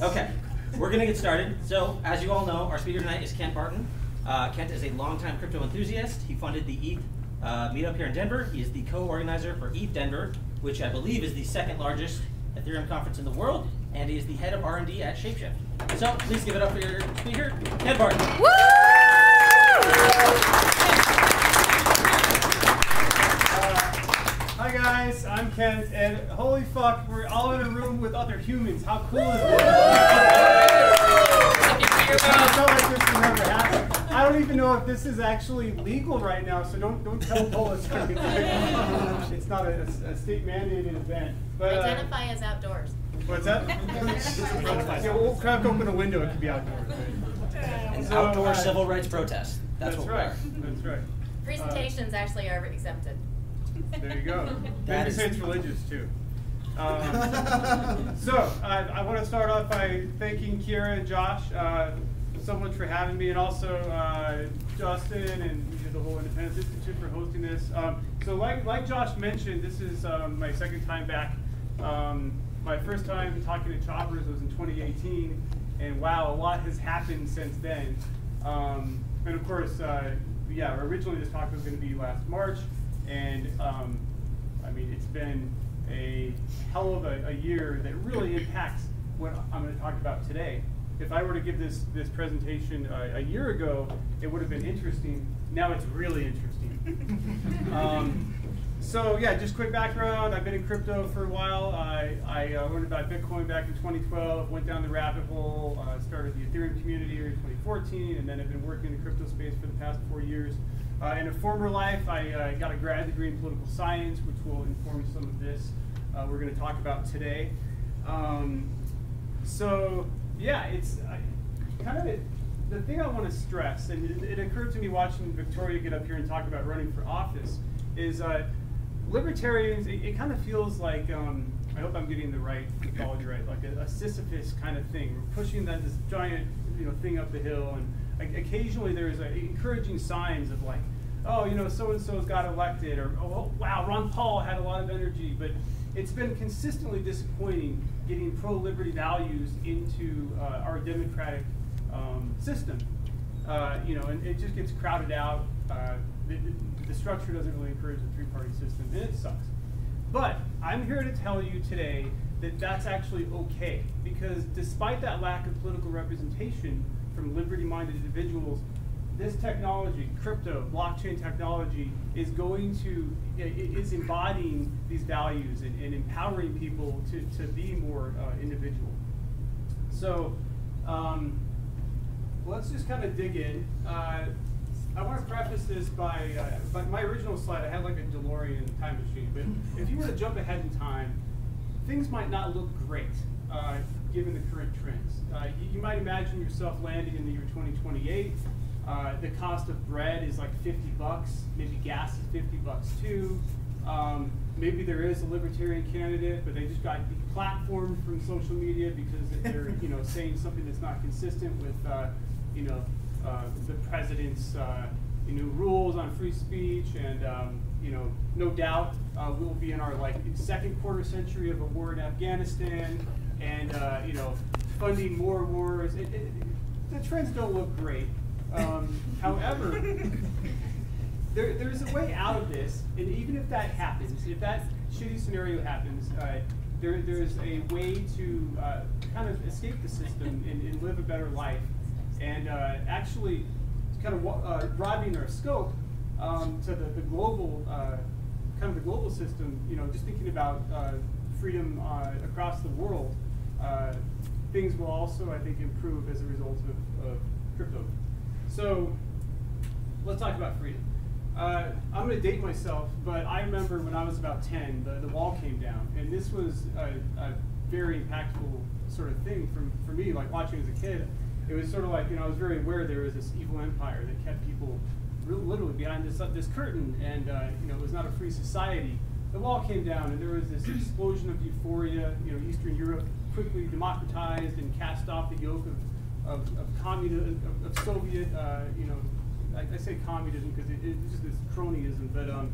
Okay, we're gonna get started. So, as you all know, our speaker tonight is Kent Barton. Uh, Kent is a longtime crypto enthusiast. He funded the ETH uh, meetup here in Denver. He is the co-organizer for ETH Denver, which I believe is the second largest Ethereum conference in the world, and he is the head of R&D at Shapeshift. So, please give it up for your speaker, Kent Barton. Hi guys, I'm Kent, and holy fuck, we're all in a room with other humans. How cool is this? I felt like this would never happen. I don't even know if this is actually legal right now, so don't don't tell Polis it's not a, a state mandated event. But uh, Identify as outdoors. what's that? yeah, we'll crack open a window. It could be outdoors. right? An So, outdoor uh, civil rights protest. That's, That's what right. we are. That's right. Presentations actually are exempted. There you go. That Maybe is- say it's religious too. Um, so I, I want to start off by thanking Kira and Josh uh, so much for having me, and also uh, Justin and you know, the whole Independence Institute for hosting this. Um, so like like Josh mentioned, this is um, my second time back. Um, my first time talking to Choppers was in 2018, and wow, a lot has happened since then. Um, and of course, uh, yeah, originally this talk was going to be last March, and um, I mean, it's been a hell of a, a year that really impacts what I'm going to talk about today. If I were to give this this presentation a, a year ago, it would have been interesting. Now it's really interesting. um, so yeah, just quick background. I've been in crypto for a while. I, I uh, learned about Bitcoin back in 2012, went down the rabbit hole, uh, started the Ethereum community here in 2014, and then I've been working in the crypto space for the past four years. Uh, in a former life, I uh, got a grad degree in political science, which will inform some of this uh, we're going to talk about today. Um, so yeah, it's kind of it, the thing I want to stress, and it, it occurred to me watching Victoria get up here and talk about running for office, is uh, libertarians. It, it kind of feels like um, I hope I'm getting the right mythology right, like a, a Sisyphus kind of thing. We're pushing that this giant you know thing up the hill, and occasionally there's uh, encouraging signs of like, oh, you know, so and so's got elected, or oh, wow, Ron Paul had a lot of energy, but it's been consistently disappointing getting pro-liberty values into uh, our democratic um, system. Uh, you know, and it just gets crowded out. Uh, the, the- structure doesn't really encourage the three-party system, and it sucks. But I'm here to tell you today that that's actually okay, because despite that lack of political representation from liberty-minded individuals, this technology, crypto, blockchain technology, is going to, is embodying these values and, and empowering people to, to be more uh, individual. So, um, let's just kind of dig in. Uh, I want to preface this by, uh, by my original slide. I had like a DeLorean time machine, but if you were to jump ahead in time, things might not look great uh, given the current trends. Uh, you, you might imagine yourself landing in the year 2028. Uh, the cost of bread is like 50 bucks. Maybe gas is 50 bucks too. Um, maybe there is a libertarian candidate, but they just got deplatformed from social media because they're you know saying something that's not consistent with uh, you know uh, the president's uh, you know rules on free speech, and um, you know no doubt uh, we'll be in our like second quarter century of a war in Afghanistan, and uh, you know funding more wars. It, it, the trends don't look great. Um, however, there, there's a way out of this, and even if that happens, if that shitty scenario happens, uh, there, there's a way to uh, kind of escape the system and, and live a better life, and uh, actually kind of uh, broadening our scope um, to the, the global, uh, kind of the global system. You know, just thinking about uh, freedom uh, across the world, uh, things will also, I think, improve as a result of, of crypto. So let's talk about freedom. Uh, I'm going to date myself, but I remember when I was about 10, the, the wall came down, and this was a, a very impactful sort of thing for, for me, like watching as a kid. It was sort of like, you know, I was very aware there was this evil empire that kept people literally behind this, this curtain, and, uh, you know, it was not a free society. The wall came down, and there was this explosion of euphoria. You know, Eastern Europe quickly democratized and cast off the yoke of, of, of communism, of, of Soviet, uh, you know, I, I say communism because it, it's just this cronyism, but um,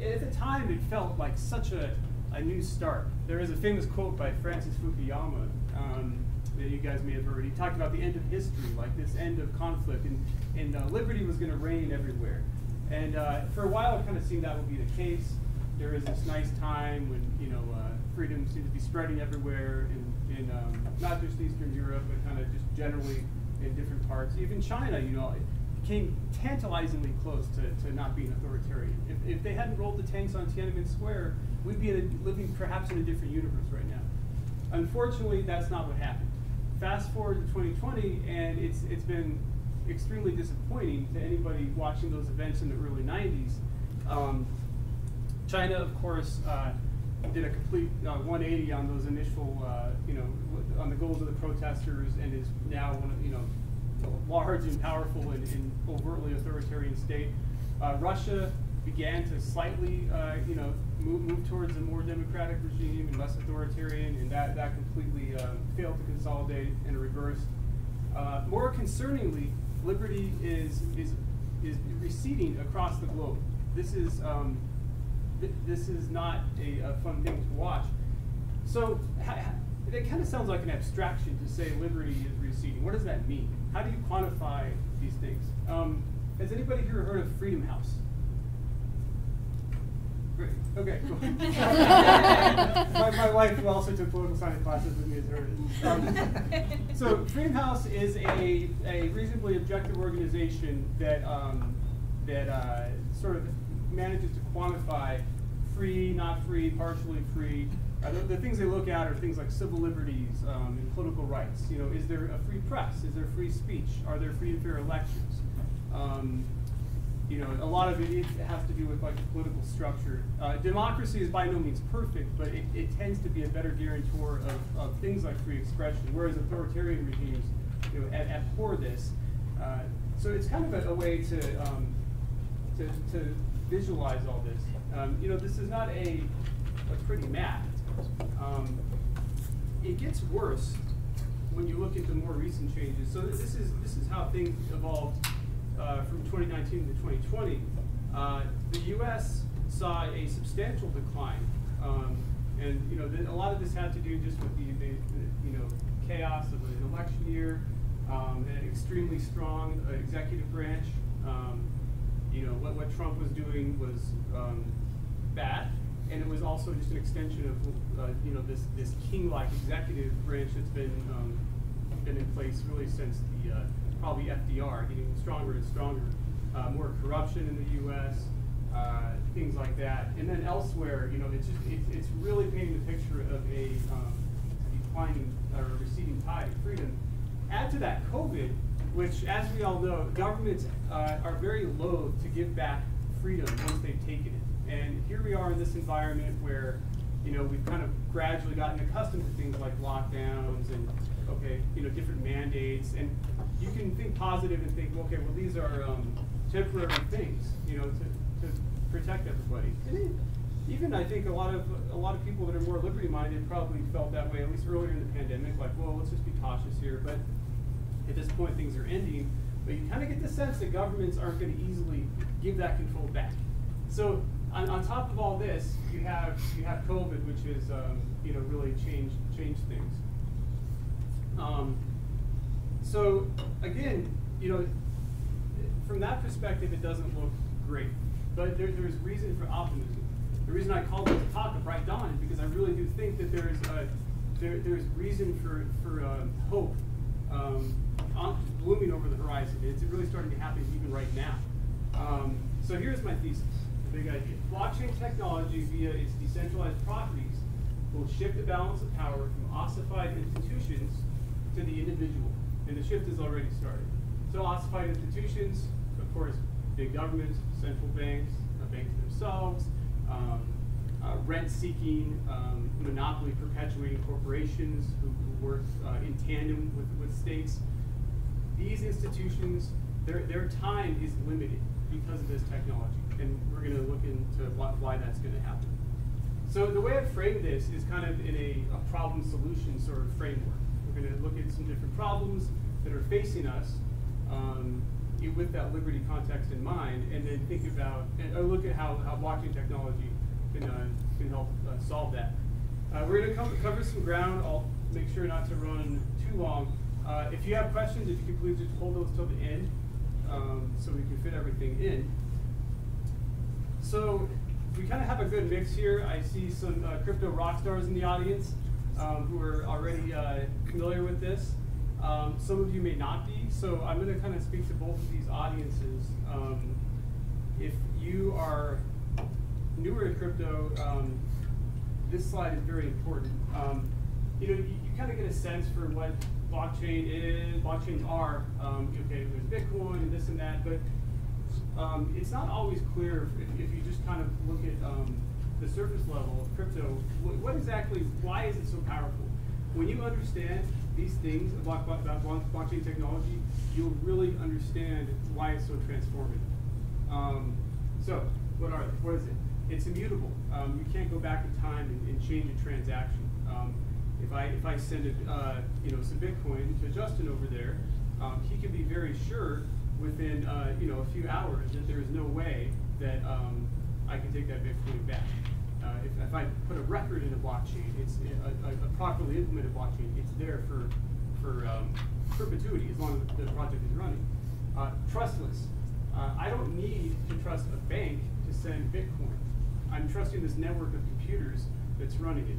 at the time it felt like such a a new start. There is a famous quote by Francis Fukuyama um, that you guys may have heard. He talked about the end of history, like this end of conflict, and, and uh, liberty was going to reign everywhere. And uh, for a while, it kind of seemed that would be the case. There is this nice time when you know uh, freedom seemed to be spreading everywhere, in, in um, not just Eastern Europe, but kind of just generally in different parts. Even China, you know, it came tantalizingly close to, to not being authoritarian. If, if they hadn't rolled the tanks on Tiananmen Square, we'd be a, living perhaps in a different universe right now. Unfortunately, that's not what happened. Fast forward to 2020, and it's it's been extremely disappointing to anybody watching those events in the early 90s. Um, China, of course, uh, did a complete uh, 180 on those initial, uh, you know, on the goals of the protesters, and is now one of, you know, large and powerful and, and overtly authoritarian state. Uh, Russia began to slightly, uh, you know, move, move towards a more democratic regime and less authoritarian, and that, that completely uh, failed to consolidate and reversed. Uh, more concerningly, liberty is, is, is receding across the globe. This is, um, th this is not a, a, fun thing to watch. So it kind of sounds like an abstraction to say liberty is receding. What does that mean? How do you quantify these things? Um, has anybody here heard of Freedom House? Great. Okay, cool. my, my wife, who also took political science classes with me, has heard it. Um, so Freedom House is a, a reasonably objective organization that, um, that uh, sort of manages to quantify free, not free, partially free. Uh, the, the, things they look at are things like civil liberties um, and political rights. You know, is there a free press? Is there free speech? Are there free and fair elections? Um, you know, a lot of it, it has to do with like the political structure. Uh, democracy is by no means perfect, but it, it tends to be a better guarantor of, of things like free expression, whereas authoritarian regimes, you know, abhor this. Uh, so it's kind of a, a way to, um, to, to visualize all this. Um, you know, this is not a, a pretty map. Um, it gets worse when you look at the more recent changes. So this is this is how things evolved uh, from 2019 to 2020, uh, the U.S. saw a substantial decline, um, and you know the, a lot of this had to do just with the, the, the you know chaos of an election year, um, an extremely strong uh, executive branch. Um, you know what, what Trump was doing was um, bad, and it was also just an extension of uh, you know this this king-like executive branch that's been um, been in place really since the uh, probably FDR, getting stronger and stronger. Uh, more corruption in the U.S., uh, things like that. And then elsewhere, you know, it's just it's, it's really painting the picture of a um, declining or receding tide of freedom. Add to that COVID, which, as we all know, governments uh, are very loath to give back freedom once they've taken it. And here we are in this environment where, you know, we've kind of gradually gotten accustomed to things like lockdowns and okay, you know, different mandates, and you can think positive and think, okay, well, these are um, temporary things, you know, to, to protect everybody. And even I think a lot of a lot of people that are more liberty-minded probably felt that way, at least earlier in the pandemic, like, well, let's just be cautious here. But at this point, things are ending. But you kind of get the sense that governments aren't going to easily give that control back. So on, on top of all this, you have you have COVID, which has um, you know really changed changed things. Um, so again, you know, from that perspective, it doesn't look great. But there, there's reason for optimism. The reason I call this talk a bright dawn is because I really do think that there's a, there, there's reason for for uh, hope um, on, blooming over the horizon. It's really starting to happen even right now. Um, so here's my thesis, the big idea. Blockchain technology via its decentralized properties will shift the balance of power from ossified institutions to the individual, and the shift has already started. So ossified institutions, of course, big governments, central banks, uh, banks themselves, um, uh, rent-seeking, um, monopoly perpetuating corporations who, who work uh, in tandem with, with states. These institutions, their, their time is limited because of this technology, and we're going to look into why, why that's going to happen. So the way I frame this is kind of in a, a problem-solution sort of framework. We're going to look at some different problems that are facing us um, with that liberty context in mind, and then think about, and look at how, how blockchain technology can, uh, can help uh, solve that. Uh, we're going to cover, some ground. Make sure not to run too long. Uh, if you have questions, if you could please just hold those till the end um, so we can fit everything in. So we kind of have a good mix here. I see some uh, crypto rock stars in the audience um, who are already uh, familiar with this. Um, some of you may not be, so I'm going to kind of speak to both of these audiences. Um, if you are newer to crypto, um, this slide is very important. Um, you know, you, you kind of get a sense for what blockchain is, blockchains are. Um, okay, there's Bitcoin and this and that, but um, it's not always clear if, if, you just kind of look at um, the surface level of crypto, what, exactly, why is it so powerful? When you understand these things about, about blockchain technology, you'll really understand why it's so transformative. Um, so, what are they? What is it? It's immutable. Um, you can't go back in time and, and change a transaction. If I if I send a, uh, you know some Bitcoin to Justin over there, um, he can be very sure within uh, you know a few hours that there is no way that um, I can take that Bitcoin back. Uh, if, if, I put a record in a blockchain, it's a, a, a properly implemented blockchain. It's there for for um, perpetuity as long as the project is running. Uh, trustless. Uh, I don't need to trust a bank to send Bitcoin. I'm trusting this network of computers that's running it.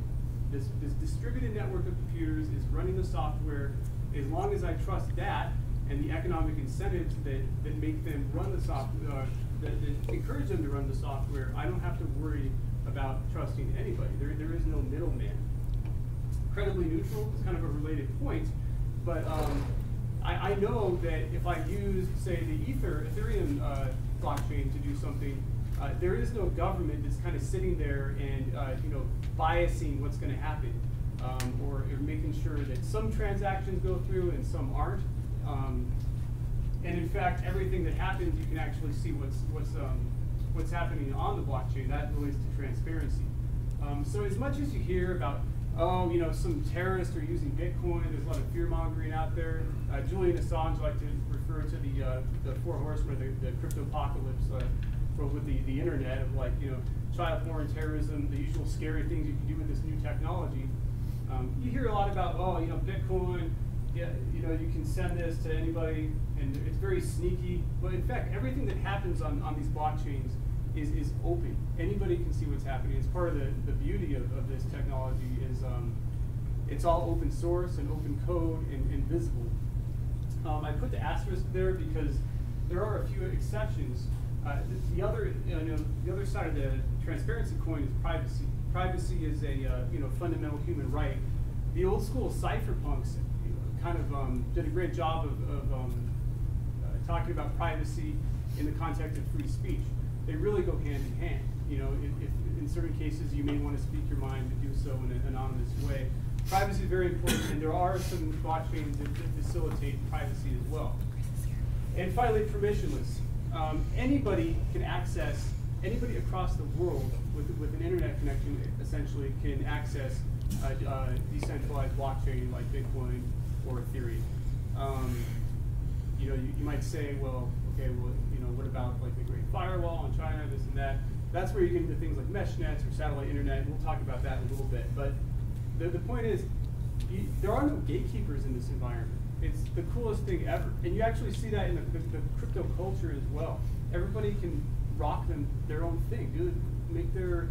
This, this distributed network of computers is running the software. As long as I trust that, and the economic incentives that, that make them run the software, uh, that, that, encourage them to run the software, I don't have to worry about trusting anybody. There, there is no middleman. Credibly neutral is kind of a related point, but um, I, I, know that if I use, say, the Ether, Ethereum uh, blockchain to do something, uh, there is no government that's kind of sitting there and uh, you know biasing what's going to happen, um, or, or making sure that some transactions go through and some aren't. Um, and in fact, everything that happens, you can actually see what's what's um, what's happening on the blockchain. That relates to transparency. Um, so as much as you hear about, oh, you know, some terrorists are using Bitcoin, there's a lot of fear mongering out there. Uh, Julian Assange like to refer to the uh, the four horsemen, the, the crypto apocalypse, uh, with the the internet of like you know child porn, terrorism, the usual scary things you can do with this new technology. Um, you hear a lot about, oh, you know, Bitcoin yeah, you know, you can send this to anybody, and it's very sneaky. But in fact, everything that happens on, on these blockchains is, is open. Anybody can see what's happening. It's part of the, the beauty of, of this technology is um, it's all open source and open code and, and visible. Um, I put the asterisk there because there are a few exceptions. Uh, the, the, other, you know, the other side of the transparency coin is privacy. Privacy is a uh, you know fundamental human right. The old school cypherpunks kind of um, did a great job of, of um, uh, talking about privacy in the context of free speech. They really go hand in hand. You know, if, if in certain cases you may want to speak your mind, to do so in an anonymous way. Privacy is very important, and there are some blockchains that, that facilitate privacy as well. And finally, permissionless. Um, anybody can access, anybody across the world with, with an internet connection essentially can access a, a decentralized blockchain like Bitcoin or Ethereum. Um, you know, you, you, might say, well, okay, well, you know, what about like the Great Firewall in China, this and that? That's where you get into things like mesh nets or satellite internet. and We'll talk about that in a little bit. But the, the point is, you, there are no gatekeepers in this environment. It's the coolest thing ever. And you actually see that in the, the, the crypto culture as well. Everybody can rock them their own thing, do make their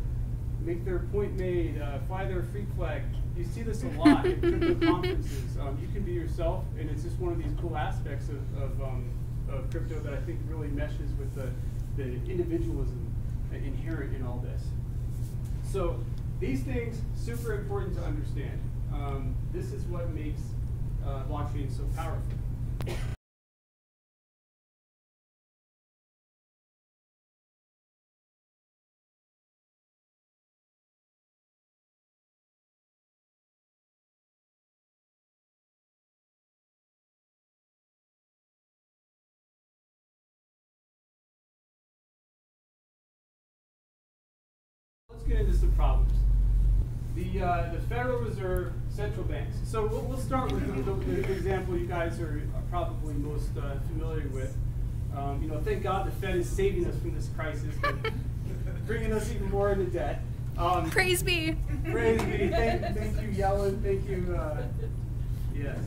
make their point made, uh, fly their freak flag. You see this a lot in crypto conferences. Um, you can be yourself, and it's just one of these cool aspects of, of, um, of crypto that I think really meshes with the, the individualism inherent in all this. So these things, super important to understand. Um, this is what makes uh, blockchain so powerful. get into some problems. The, uh, the Federal Reserve, central banks. So we'll, we'll start with the, the, the, example you guys are, are probably most uh, familiar with. Um, you know, thank God the Fed is saving us from this crisis, bringing us even more into debt. Um, Praise be. Praise be. Thank, thank you, Yellen. Thank you. Uh, yes,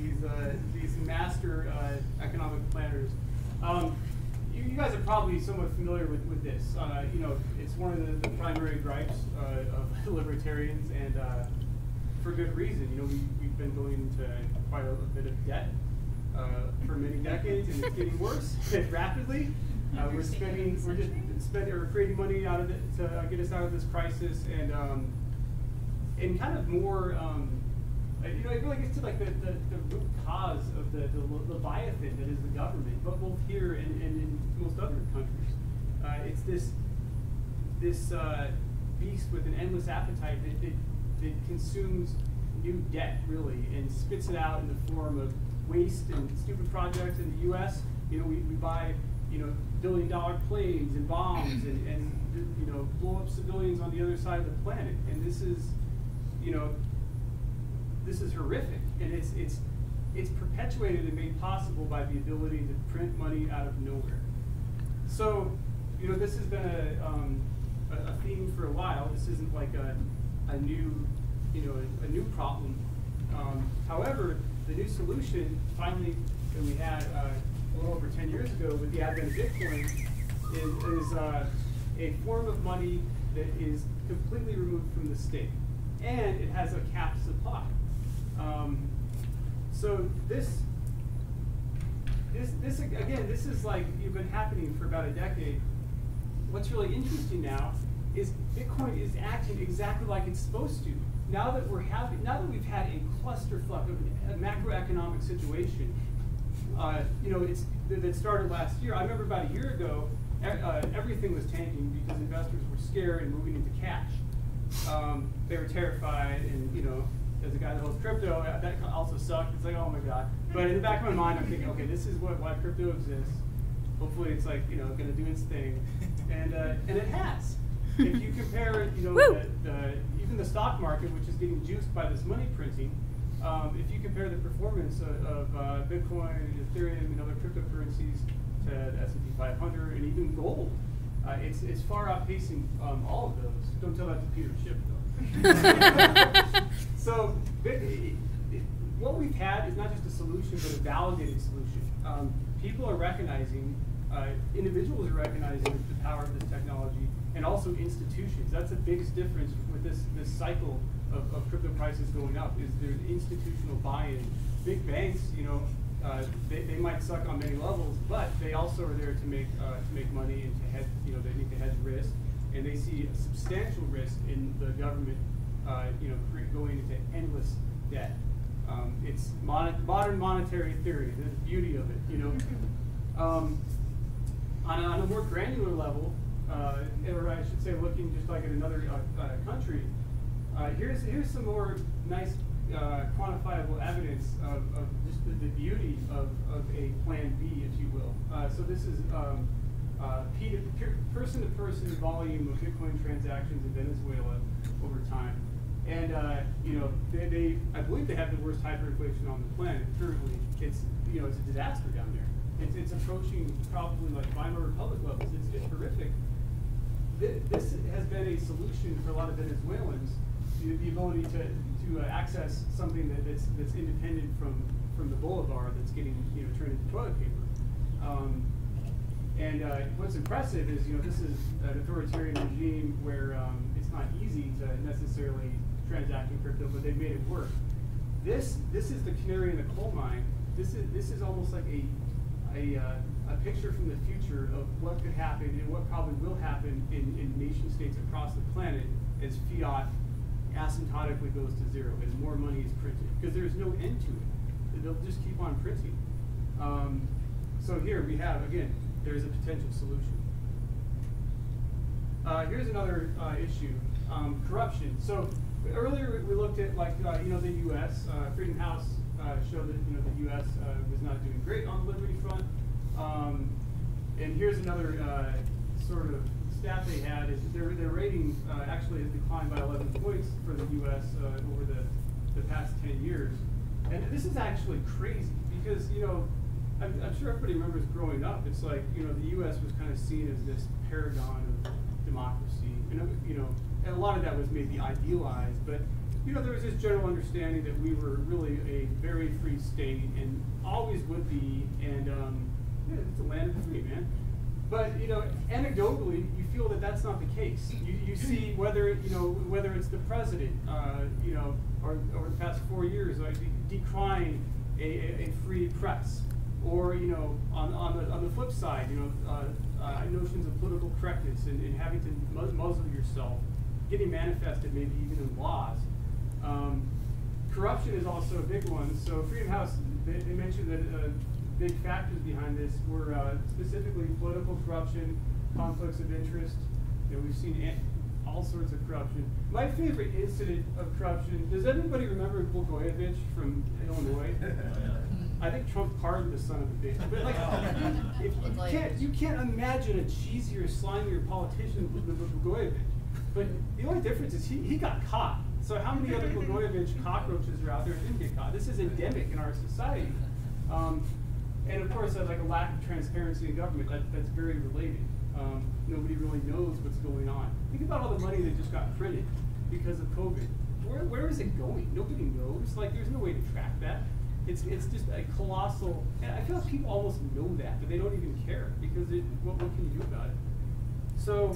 these uh, these master uh, economic planners. Um, you, you guys are probably somewhat familiar with, with this. Uh, you know, it's one of the, the primary gripes uh, of libertarians, and uh, for good reason. You know, we, we've been going into quite a, bit of debt uh, for many decades, and it's getting worse rapidly. Uh, we're spending, we're just spending, or creating money out of it to uh, get us out of this crisis, and um, and kind of more, um, uh, you know, it really gets to like the, the, the root cause of the, the leviathan that is the government, but both here and, and in most other countries. Uh, it's this this uh, beast with an endless appetite that, that, that consumes new debt really and spits it out in the form of waste and stupid projects in the U.S. You know, we, we buy you know billion dollar planes and bombs and, and you know blow up civilians on the other side of the planet, and this is you know this is horrific, and it's it's it's perpetuated and made possible by the ability to print money out of nowhere. So, you know, this has been a, um, a, a theme for a while. This isn't like a, a new, you know, a, a new problem. Um, however, the new solution finally that we had uh, a little over 10 years ago with the advent of Bitcoin is, is uh, a form of money that is completely removed from the state. And it has a capped supply. Um, so this this, this again, this is like you've been happening for about a decade. What's really interesting now is Bitcoin is acting exactly like it's supposed to. Now that we're having, now that we've had a clusterfuck of a macroeconomic situation, uh, you know, it's that started last year. I remember about a year ago, uh, everything was tanking because investors were scared and moving into cash. Um, they were terrified, and you know, as a guy that holds crypto, uh, that also sucked. It's like, oh my god. But in the back of my mind, I'm thinking, okay, this is what why crypto exists. Hopefully, it's like you know going to do its thing, and uh, and it has. if you compare, you know, the, the, even the stock market, which is getting juiced by this money printing, um, if you compare the performance of, of uh, Bitcoin, Ethereum, and other cryptocurrencies to the S&P 500 and even gold, uh, it's it's far outpacing um, all of those. Don't tell that to Peter Schiff though. so what we've had is not just a solution, but a validated solution. Um, people are recognizing, uh, individuals are recognizing the power of this technology, and also institutions. That's the biggest difference with this this cycle of, of crypto prices going up. Is there's institutional buy-in. Big banks, you know, uh, they, they might suck on many levels, but they also are there to make uh, to make money and to hedge. You know, they need to hedge risk, and they see a substantial risk in the government. Uh, you know, going into endless debt. Um, it's mon modern monetary theory, the beauty of it, you know. Um, on, a, on, a, more granular level, uh, or I should say looking just like at another uh, uh, country, uh, here's, here's some more nice uh, quantifiable evidence of, of just the, the, beauty of, of a plan B, if you will. Uh, so this is um, person-to-person -person volume of Bitcoin transactions in Venezuela over time. And uh, you know, they, they, I believe they have the worst hyperinflation on the planet currently. It's you know, it's a disaster down there. It's, it's approaching probably like Weimar Republic levels. It's, horrific. This has been a solution for a lot of Venezuelans, the ability to to uh, access something that, that's that's independent from from the bolivar that's getting you know turned into toilet paper. Um, and uh, what's impressive is, you know, this is an authoritarian regime where um, it's not easy to necessarily transact in crypto, but they made it work. This this is the canary in the coal mine. This is this is almost like a a, uh, a picture from the future of what could happen and what probably will happen in, in nation states across the planet as fiat asymptotically goes to zero, as more money is printed. Because there's no end to it. They'll just keep on printing. Um, so here we have, again, there's a potential solution. Uh, here's another uh, issue, um, corruption. So earlier we looked at like uh, you know the U.S. Uh, Freedom House uh, showed that you know the U.S. Uh, was not doing great on the liberty front. Um, and here's another sort of stat they had is their their rating uh, actually has declined by 11 points for the U.S. over the the past 10 years. And this is actually crazy because you know. I'm, I'm sure everybody remembers growing up. It's like you know the U.S. was kind of seen as this paragon of democracy. You know, you know and a lot of that was maybe idealized, but you know, there was this general understanding that we were really a very free state and always would be, and um, yeah, it's a land of the free, man. But you know, anecdotally, you feel that that's not the case. You, you see whether you know whether it's the president, uh, you know, or over the past four years, like decrying a, a, free press, or you know, on, on the on the flip side, you know, uh, uh, notions of political correctness and, and having to mu- muzzle yourself, getting manifested maybe even in laws. Um, corruption is also a big one. So Freedom House, they, they mentioned that uh, big factors behind this were uh, specifically political corruption, conflicts of interest. You know, we've seen all sorts of corruption. My favorite incident of corruption. Does anybody remember Blagojevich from Illinois? I think Trump pardoned the son of a bitch. But like, if you can't, you can't imagine a cheesier, slimier politician than Blagojevich. But the only difference is he, he got caught. So how many other Blagojevich cockroaches are out there that didn't get caught? This is endemic in our society. Um, and of course, like a lack of transparency in government, that, that's very related. Um, nobody really knows what's going on. Think about all the money that just got printed because of COVID. Where, where is it going? Nobody knows. Like, there's no way to track that. It's, it's just a colossal, and I feel like people almost know that, but they don't even care because it, what, what can you do about it? So,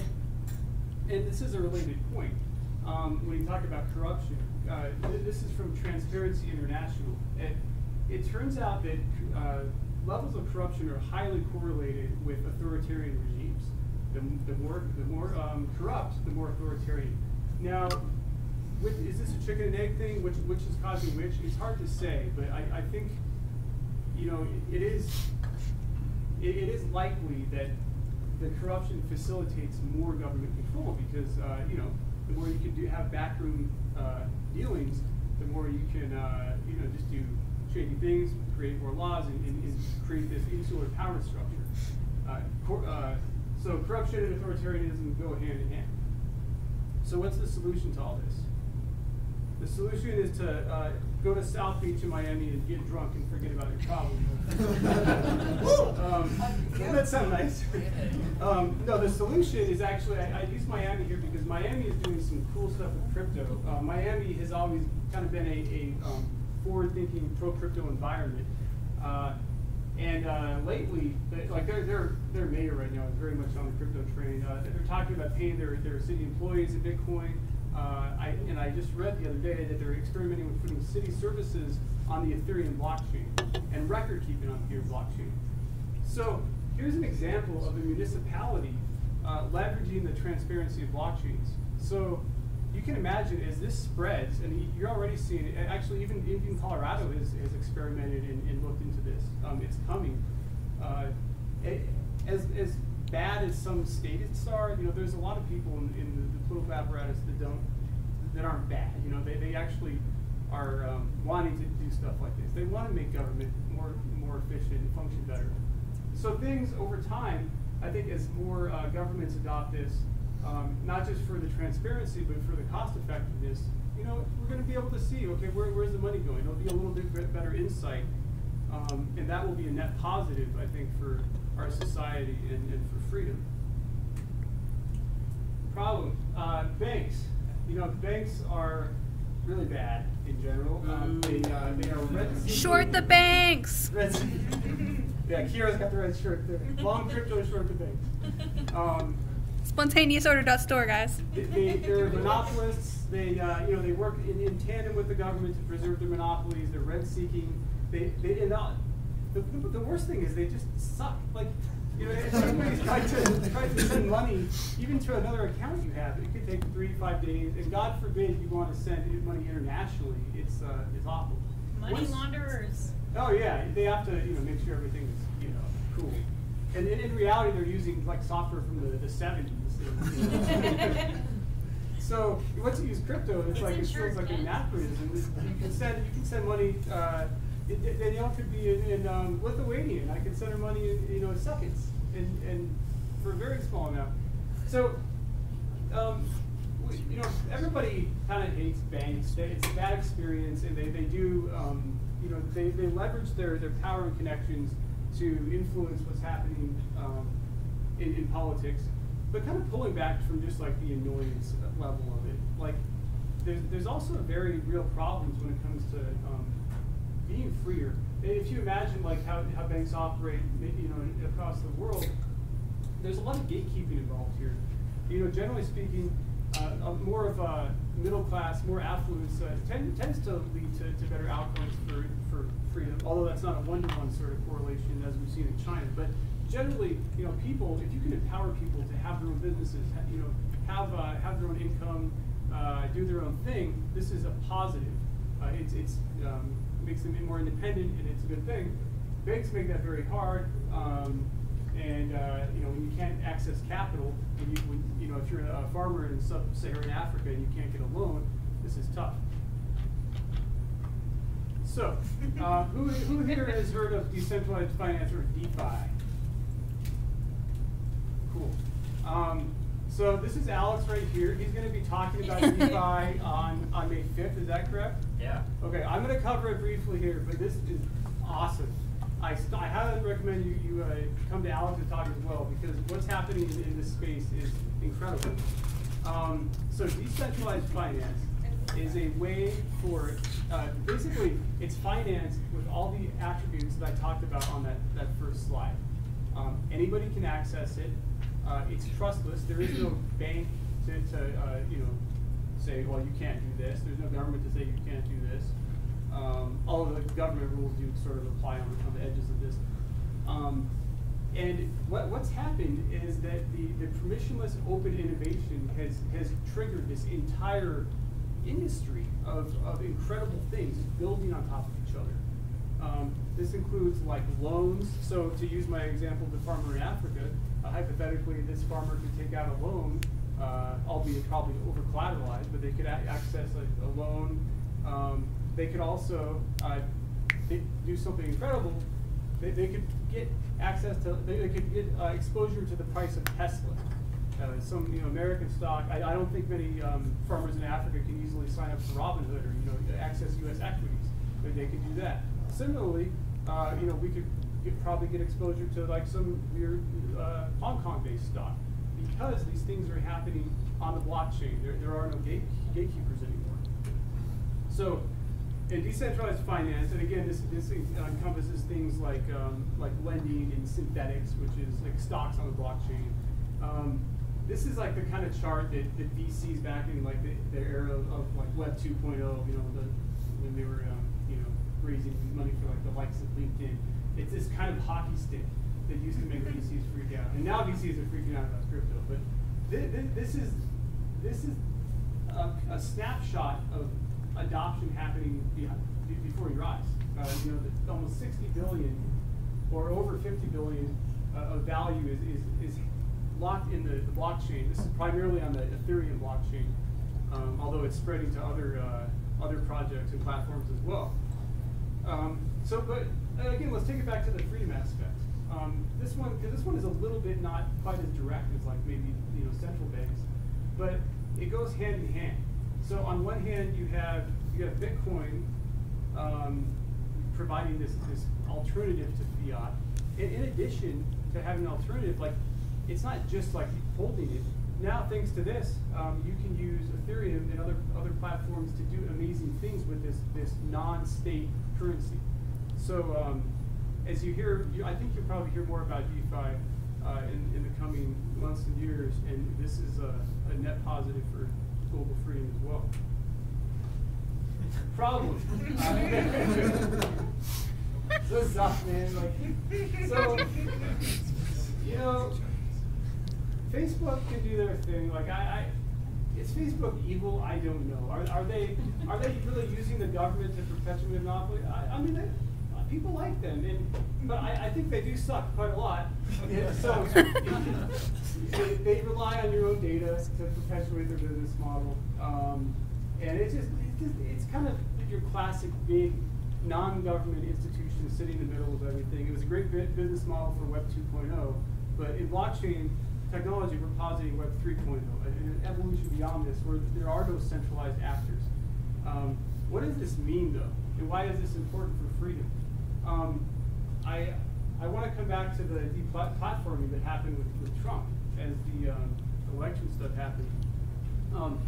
and this is a related point. Um, when you talk about corruption, uh, th- this is from Transparency International. It, it turns out that uh, levels of corruption are highly correlated with authoritarian regimes. The, the more, the more um, corrupt, the more authoritarian. Now, which, is this a chicken and egg thing? Which, which is causing which? It's hard to say, but I, I think, you know, it, it is, it, it is likely that the corruption facilitates more government control because, uh, you know, the more you can do, have backroom, uh, dealings, the more you can, uh, you know, just do shady things, create more laws, and, and, and create this insular power structure. Uh, cor- uh, so corruption and authoritarianism go hand in hand. So what's the solution to all this? The solution is to uh, go to South Beach in Miami and get drunk and forget about your problem. um, that sound nice? um, no, the solution is actually, I, I use Miami here because Miami is doing some cool stuff with crypto. Uh, Miami has always kind of been a, a um, forward-thinking pro-crypto environment. Uh, and uh, lately, they, like their, their, their mayor right now is very much on the crypto train. Uh, they're talking about paying their, their city employees in Bitcoin. Uh, I, and I just read the other day that they're experimenting with putting city services on the Ethereum blockchain and record keeping on the Ethereum blockchain. So here's an example of a municipality uh, leveraging the transparency of blockchains. So you can imagine as this spreads, and you're already seeing it, actually even, even Colorado has, has experimented and, and looked into this. Um, it's coming. Uh, it, as, as bad as some states are, you know, there's a lot of people in, in the, the political apparatus that don't, that aren't bad. You know, they, they actually are um, wanting to do stuff like this. They want to make government more, more efficient and function better. So things over time, I think as more uh, governments adopt this, um, not just for the transparency, but for the cost effectiveness, you know, we're going to be able to see, okay, where, where's the money going? It'll be a little bit bit better insight, um, and that will be a net positive, I think, for our society and, and for freedom. Problem, uh, banks. You know, banks are really bad in general. Um, they, uh, they are red. Short the banks. Red. yeah, Kira's got the red shirt there. Long crypto, short the banks. Um, Spontaneousorder.store, guys. they, they, they're monopolists. They, uh, you know, they work in, in tandem with the government to preserve their monopolies. They're rent-seeking. They, they, and uh, the, the, the worst thing is they just suck. Like, you know, if somebody's trying to try to send money, even to another account you have, it could take three, five days. And God forbid you want to send money internationally. It's, uh, it's awful. Money Once- launderers. Oh yeah, they have to you know make sure everything's you know cool. And in, in reality, they're using like software from the the seventies. so once you use crypto, it's, It's like it feels like Ken. anachronism. You can send you can send money. Uh, it- it- Danielle could be in, in um, Lithuanian. I can send her money in you know seconds, and and for a very small amount. So um, we- you know, everybody kind of hates banks. They, it's a bad experience, and they, they do, um, you know, they, they leverage their, their power and connections to influence what's happening um, in, in politics. but kind of pulling back from just like the annoyance level of it, like there's there's also very real problems when it comes to um, being freer. If you imagine like how, how banks operate, you know, across the world, there's a lot of gatekeeping involved here. You know, generally speaking, uh, more of a middle class, more affluence uh, tend, tends to lead to, to better outcomes for, for freedom, although that's not a one-to-one sort of correlation as we've seen in China. But generally, you know, people, if you can empower people to have their own businesses, ha you know, have, uh, have their own income, uh, do their own thing, this is a positive. Uh, it's, it's, um, makes them more independent and it's a good thing. Banks make that very hard. Um, and uh, you know when you can't access capital, when you, when, you know if you're a farmer in sub-Saharan Africa and you can't get a loan, this is tough. So, uh, who, who here has heard of decentralized finance or DeFi? Cool. Um, so this is Alex right here. He's going to be talking about DeFi on, on May 5th. Is that correct? Yeah. Okay, I'm going to cover it briefly here, but this is awesome. I, I highly recommend you, you uh, come to Alex and talk as well because what's happening in, in this space is incredible. Um, so decentralized finance is a way for, uh, basically, it's finance with all the attributes that I talked about on that, that first slide. Um, anybody can access it. Uh, it's trustless. There is no bank to, to uh, you know, say, well, you can't do this. There's no government to say you can't do this. Um, all of the government rules do sort of apply on, on the edges of this. Um, and what, what's happened is that the, the permissionless open innovation has, has triggered this entire industry of, of incredible things building on top of each other. Um, this includes like loans. So to use my example of the farmer in Africa, uh, hypothetically this farmer could take out a loan, uh, albeit probably over collateralized, but they could access a, a loan um, they could also uh, do something incredible. They, they could get access to, they, they could get uh, exposure to the price of Tesla. Uh, some you know American stock. I, I don't think many um, farmers in Africa can easily sign up for Robinhood or you know access U.S. equities, but they could do that. Similarly, uh, you know we could get, probably get exposure to like some weird uh, Hong Kong-based stock because these things are happening on the blockchain. There, there are no gate, gatekeepers anymore. So in decentralized finance, and again, this, this encompasses things like um, like lending and synthetics, which is like stocks on the blockchain. Um, this is like the kind of chart that, that VCs back in like the, the era of, of, like Web 2.0, you know, the, when they were um, you know raising money for like the likes of LinkedIn. It's this kind of hockey stick that used to make VCs freak out, and now VCs are freaking out about crypto. But th th this is this is a, a snapshot of adoption happening before your eyes. Uh, you know, almost 60 billion or over 50 billion uh, of value is, is, is locked in the, the, blockchain. This is primarily on the Ethereum blockchain, um, although it's spreading to other uh, other projects and platforms as well. Um, so, but uh, again, let's take it back to the freedom aspect. Um, this one, because this one is a little bit not quite as direct as like maybe you know central banks, but it goes hand in hand. So on one hand, you have you have Bitcoin um, providing this this alternative to fiat. And in addition to having an alternative, like it's not just like holding it. Now, thanks to this, um, you can use Ethereum and other other platforms to do amazing things with this this non-state currency. So um, as you hear, you, I think you'll probably hear more about DeFi uh, in, in the coming months and years, and this is a, a net positive for global freedom as well. Problem. so tough, man. Like, so, you know, Facebook can do their thing. Like, I, I is Facebook evil? I don't know. Are, are they are they really using the government to perpetuate a monopoly? I, I mean, they, people like them, and but I, I, think they do suck quite a lot. Yeah, so they, they, rely on your own data to perpetuate their business model, um, and it's just, it's just it's kind of your classic big non-government institution sitting in the middle of everything. It was a great business model for Web 2.0, but in blockchain technology, we're positing Web 3.0, an evolution beyond this, where there are no centralized actors. Um, what does this mean, though? And why is this important for freedom? Um, I, I want to come back to the deplatforming that happened with, with Trump. as the um, election stuff happened. Um,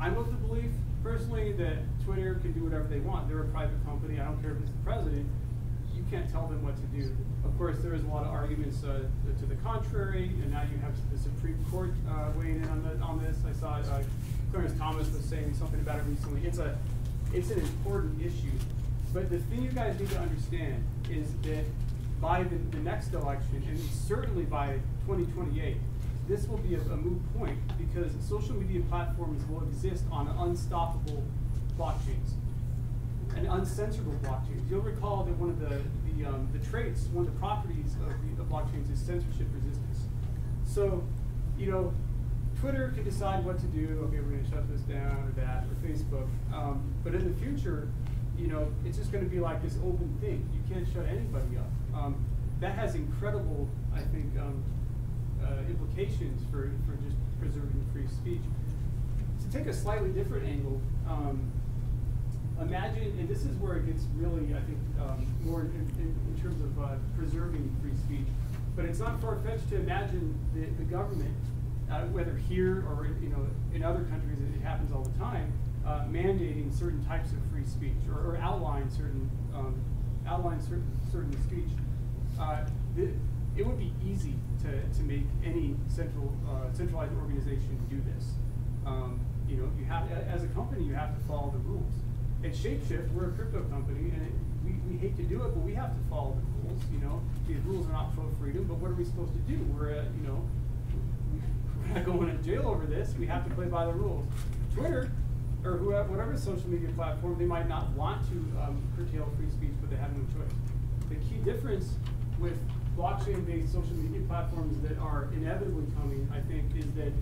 I'm of the belief personally that Twitter can do whatever they want. They're a private company. I don't care if it's the president. You can't tell them what to do. Of course, there is a lot of arguments uh, to the contrary, and now you have the Supreme Court uh, weighing in on, the, on this. I saw uh, Clarence Thomas was saying something about it recently. It's a, it's an important issue. But the thing you guys need to understand is that by the, the next election, and certainly by 2028, this will be a, a moot point because social media platforms will exist on unstoppable blockchains and uncensorable blockchains. You'll recall that one of the, the, um, the traits, one of the properties of, the, of blockchains is censorship resistance. So, you know, Twitter can decide what to do. Okay, we're going to shut this down or that, or Facebook. Um, but in the future, you know, it's just going to be like this open thing. You can't shut anybody up. Um, that has incredible, I think, um, uh, implications for, for just preserving free speech. To take a slightly different angle, um, imagine, and this is where it gets really, I think, um, more in, in, in, terms of uh, preserving free speech. But it's not far-fetched to imagine the, the government, uh, whether here or you know in other countries, it happens all the time, uh, mandating certain types of free speech or, or outline certain um, outline certain certain speech. Uh, it would be easy to, to make any central uh, centralized organization do this. Um, you know, you have as a company, you have to follow the rules. At Shapeshift, we're a crypto company, and it, we, we hate to do it, but we have to follow the rules. You know, these rules are not pro freedom, but what are we supposed to do? We're you know, we're not going to jail over this. We have to play by the rules. Twitter or whoever, whatever social media platform, they might not want to um, curtail free speech, but they have no choice. The key difference with blockchain-based social media platforms that are inevitably coming, I think, is that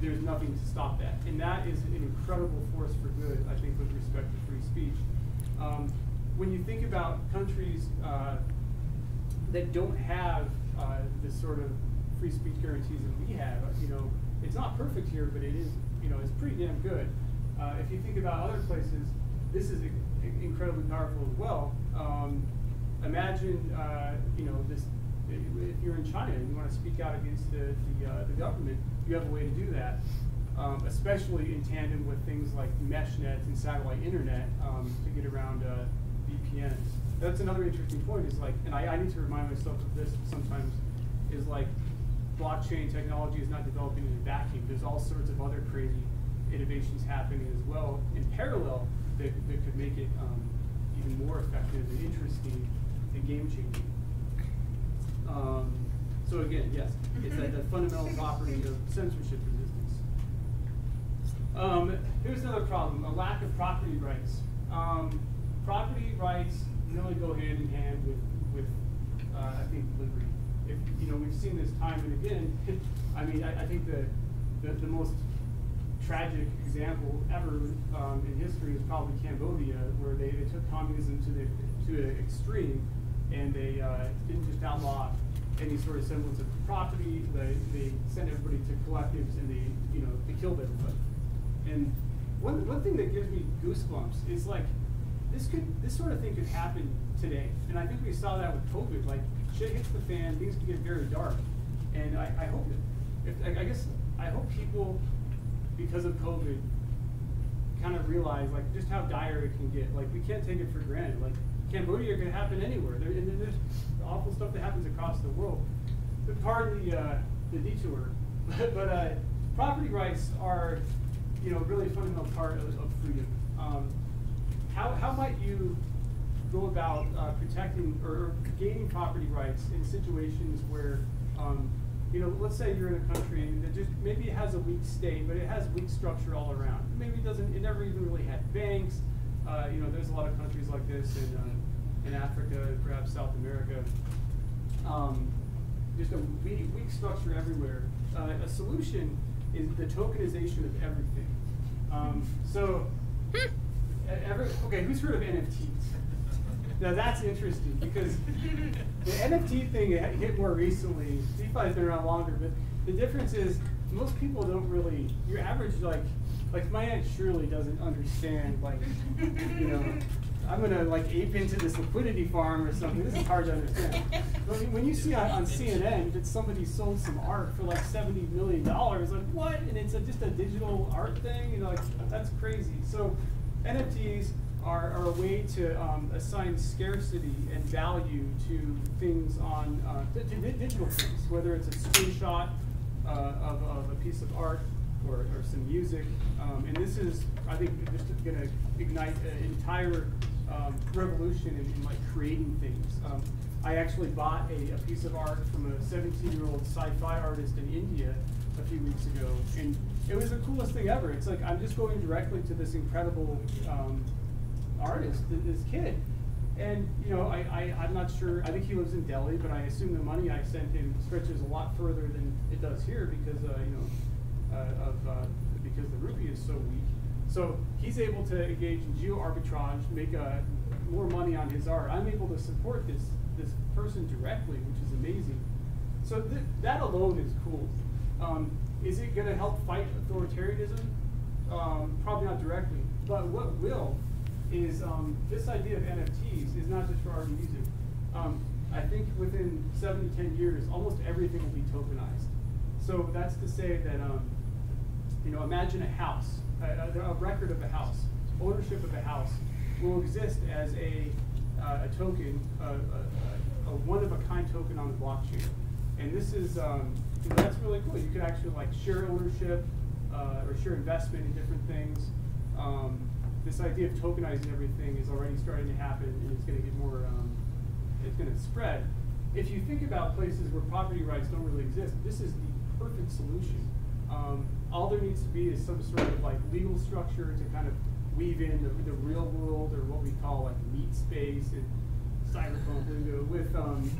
there's nothing to stop that. And that is an incredible force for good, I think, with respect to free speech. Um, when you think about countries uh, that don't have uh, the sort of free speech guarantees that we have, you know, it's not perfect here, but it is, you know, it's pretty damn good. Uh, if you think about other places, this is incredibly powerful as well. Um, imagine, uh, you know, this. If you're in China and you want to speak out against the the, uh, the government, you have a way to do that. Um, especially in tandem with things like mesh nets and satellite internet um, to get around uh, VPNs. That's another interesting point. Is like, and I, I need to remind myself of this sometimes. Is like, blockchain technology is not developing in a vacuum. There's all sorts of other crazy innovations happening as well in parallel that, that could make it um, even more effective and interesting and game changing. Um, so again, yes, it's a fundamental property of censorship resistance. Um, here's another problem, a lack of property rights. Um, property rights really go hand in hand with, with uh, I think, liberty. If, you know, we've seen this time and again. I mean, I, I think the, the, the most tragic example ever um, in history is probably Cambodia, where they, they took communism to the to an extreme, and they uh, didn't just outlaw any sort of semblance of property. They, they sent everybody to collectives, and they you know they killed everybody. And one one thing that gives me goosebumps is like this could this sort of thing could happen today, and I think we saw that with COVID. Like shit hits the fan, things can get very dark, and I, I hope that if, I guess I hope people because of COVID, kind of realize like just how dire it can get. Like we can't take it for granted. Like Cambodia can happen anywhere. There, and there's awful stuff that happens across the world. But pardon the uh, the detour, but uh, property rights are, you know, really a fundamental part of, of freedom. Um, how how might you go about uh, protecting or gaining property rights in situations where um, you know, let's say you're in a country that just maybe it has a weak state, but it has weak structure all around. Maybe it doesn't. It never even really had banks. Uh, you know, there's a lot of countries like this in uh, in Africa, perhaps South America. Um, just a weak, weak structure everywhere. Uh, a solution is the tokenization of everything. Um, so, every, okay, who's heard of NFTs? Now that's interesting because the NFT thing hit more recently. DeFi's been around longer, but the difference is most people don't really. Your average like like my aunt Shirley doesn't understand like you know I'm gonna like ape into this liquidity farm or something. This is hard to understand. But when you see on, on CNN that somebody sold some art for like seventy million dollars, like what? And it's a, just a digital art thing, you know, like that's crazy. So NFTs are, are a way to um, assign scarcity and value to things on uh, to, digital things, whether it's a screenshot uh, of, of a piece of art or, or some music. Um, and this is, I think, just going to ignite an entire um, revolution in, in like creating things. Um, I actually bought a, a piece of art from a 17-year-old sci-fi artist in India a few weeks ago, and it was the coolest thing ever. It's like I'm just going directly to this incredible um, artist, this kid. And, you know, I, I, I'm not sure, I think he lives in Delhi, but I assume the money I sent him stretches a lot further than it does here because, uh, you know, uh, of, uh, because the rupee is so weak. So he's able to engage in geo arbitrage, make uh, more money on his art. I'm able to support this, this person directly, which is amazing. So th- that alone is cool. Um, is it going to help fight authoritarianism? Um, probably not directly, but what will is um, this idea of NFTs is not just for art and music. Um, I think within seven to ten years, almost everything will be tokenized. So that's to say that, um, you know, imagine a house, a, a, record of a house, ownership of a house will exist as a, uh, a token, a, a, a one of a kind token on the blockchain. And this is, um, you know, that's really cool. You could actually like share ownership uh, or share investment in different things. Um, this idea of tokenizing everything is already starting to happen, and it's going to get more. Um, it's going to spread. If you think about places where property rights don't really exist, this is the perfect solution. Um, all there needs to be is some sort of like legal structure to kind of weave in the, the real world or what we call like meat space and cyberpunk lingo with um,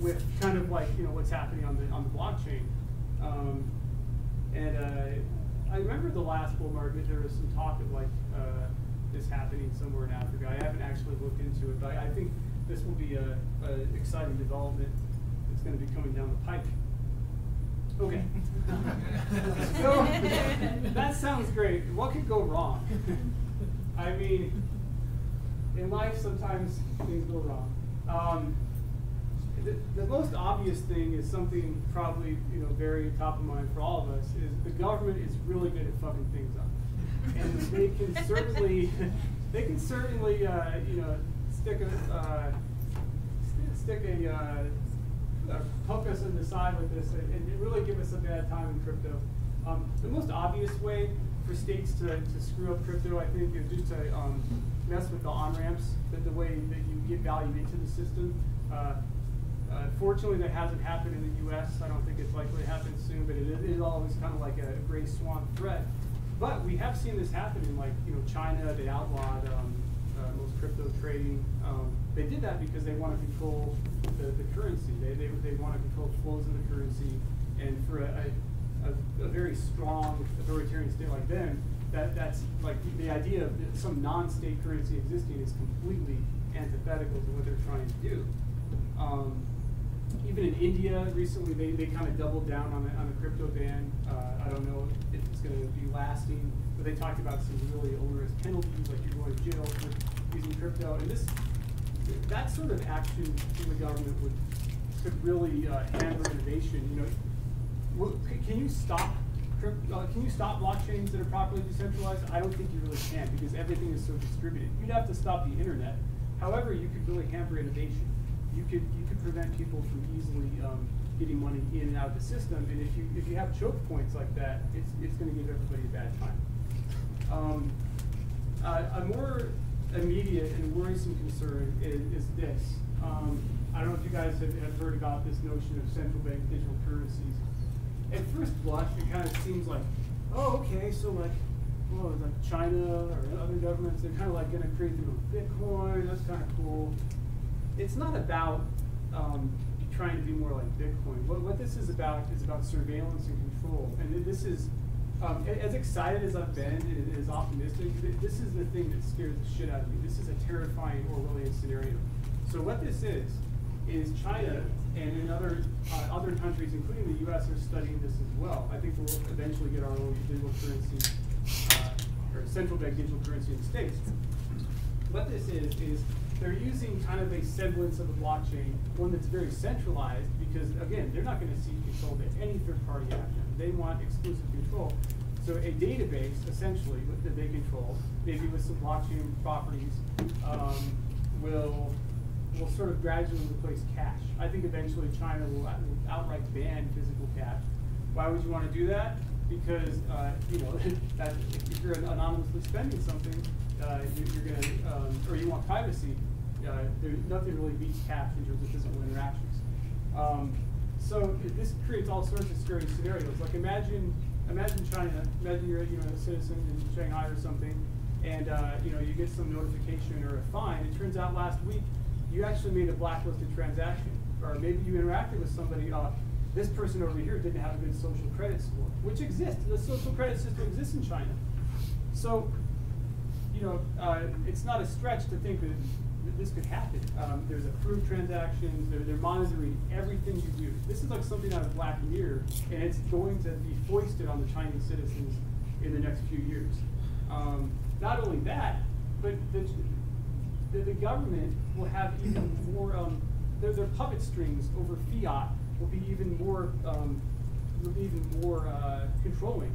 with kind of like you know what's happening on the on the blockchain. Um, and uh, I remember the last bull market, there was some talk of like uh, this happening somewhere in Africa. I haven't actually looked into it, but I, think this will be a, a exciting development that's going to be coming down the pike. Okay. so that sounds great. What could go wrong? I mean, in life sometimes things go wrong. Um, the, the most obvious thing is something probably you know very top of mind for all of us is the government is really good at fucking things up, and they can certainly they can certainly uh, you know stick a uh, st- stick a uh, uh, poke us in the side with this and, and really give us a bad time in crypto. Um, the most obvious way for states to, to screw up crypto, I think, is just to um, mess with the on ramps, the, the way that you get value into the system. Uh, uh, fortunately, that hasn't happened in the U.S. I don't think it's likely to happen soon, but it is, it is always kind of like a gray swan threat. But we have seen this happen in like you know China. They outlawed um, uh, most crypto trading. Um, they did that because they want to control the, the currency. They, they, they want to control flows in the currency. And for a, a, a, very strong authoritarian state like them, that, that's like the idea of some non-state currency existing is completely antithetical to what they're trying to do. Um, even in India recently, they, they kind of doubled down on the, on the crypto ban. Uh, I don't know if it's going to be lasting, but they talked about some really onerous penalties, like you're going to jail for using crypto. And this, that sort of action from the government would could really uh, hamper innovation. You know, can you stop? Uh, can you stop blockchains that are properly decentralized? I don't think you really can because everything is so distributed. You'd have to stop the internet. However, you could really hamper innovation you could you could prevent people from easily um, getting money in and out of the system. And if you if you have choke points like that, it's it's going to give everybody a bad time. Um, uh, a more immediate and worrisome concern is, is this. Um, I don't know if you guys have, have heard about this notion of central bank digital currencies. At first blush, it kind of seems like, oh, okay, so like, well, like China or other governments, they're kind of like going to create their own Bitcoin. That's kind of cool it's not about um, trying to be more like Bitcoin. What, what this is about is about surveillance and control. And this is, um, as excited as I've been and as optimistic, this is the thing that scares the shit out of me. This is a terrifying Orwellian scenario. So what this is, is China and in other uh, other countries, including the U.S., are studying this as well. I think we'll eventually get our own digital currency, uh, or central bank digital currency in the States what this is, is they're using kind of a semblance of a blockchain, one that's very centralized, because again, they're not gonna cede control to any third party action. They want exclusive control. So a database, essentially, that they control, maybe with some blockchain properties, um, will, will sort of gradually replace cash. I think eventually China will will outright ban physical cash. Why would you wanna do that? Because, uh, you know, that, if you're anonymously spending something, uh, you- you're gonna, um, or you want privacy, uh, there, nothing really beats cash in terms of physical interactions. Um, so this creates all sorts of scary scenarios. Like imagine, imagine China, imagine you're, you know, a citizen in Shanghai or something, and, uh, you know, you get some notification or a fine. It turns out last week, you actually made a blacklisted transaction. Or maybe you interacted with somebody, uh, this person over here didn't have a good social credit score, which exists. The social credit system exists in China. So, you know, uh, it's not a stretch to think that, that this could happen. Um, there's approved transactions, they're, they're monitoring everything you do. This is like something out of Black Mirror, and it's going to be foisted on the Chinese citizens in the next few years. Um, not only that, but the, the, the government will have even more, um, their, their puppet strings over fiat will be even more, um, will be even more, uh, controlling.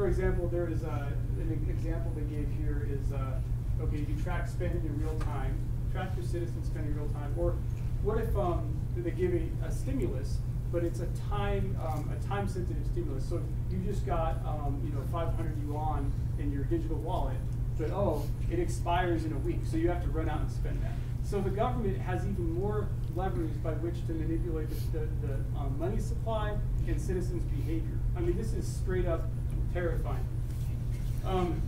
For example, there is, an example they gave here is, uh, okay, you track spending in real time, track your citizens spending in real time, or what if, um, they give a, a stimulus, but it's a time, um, a time-sensitive stimulus, so you just got, um, you know, five hundred yuan in your digital wallet, but oh, it expires in a week, so you have to run out and spend that. So the government has even more leverage by which to manipulate the, the, the um, money supply and citizens' behavior. I mean, this is straight up terrifying. Um,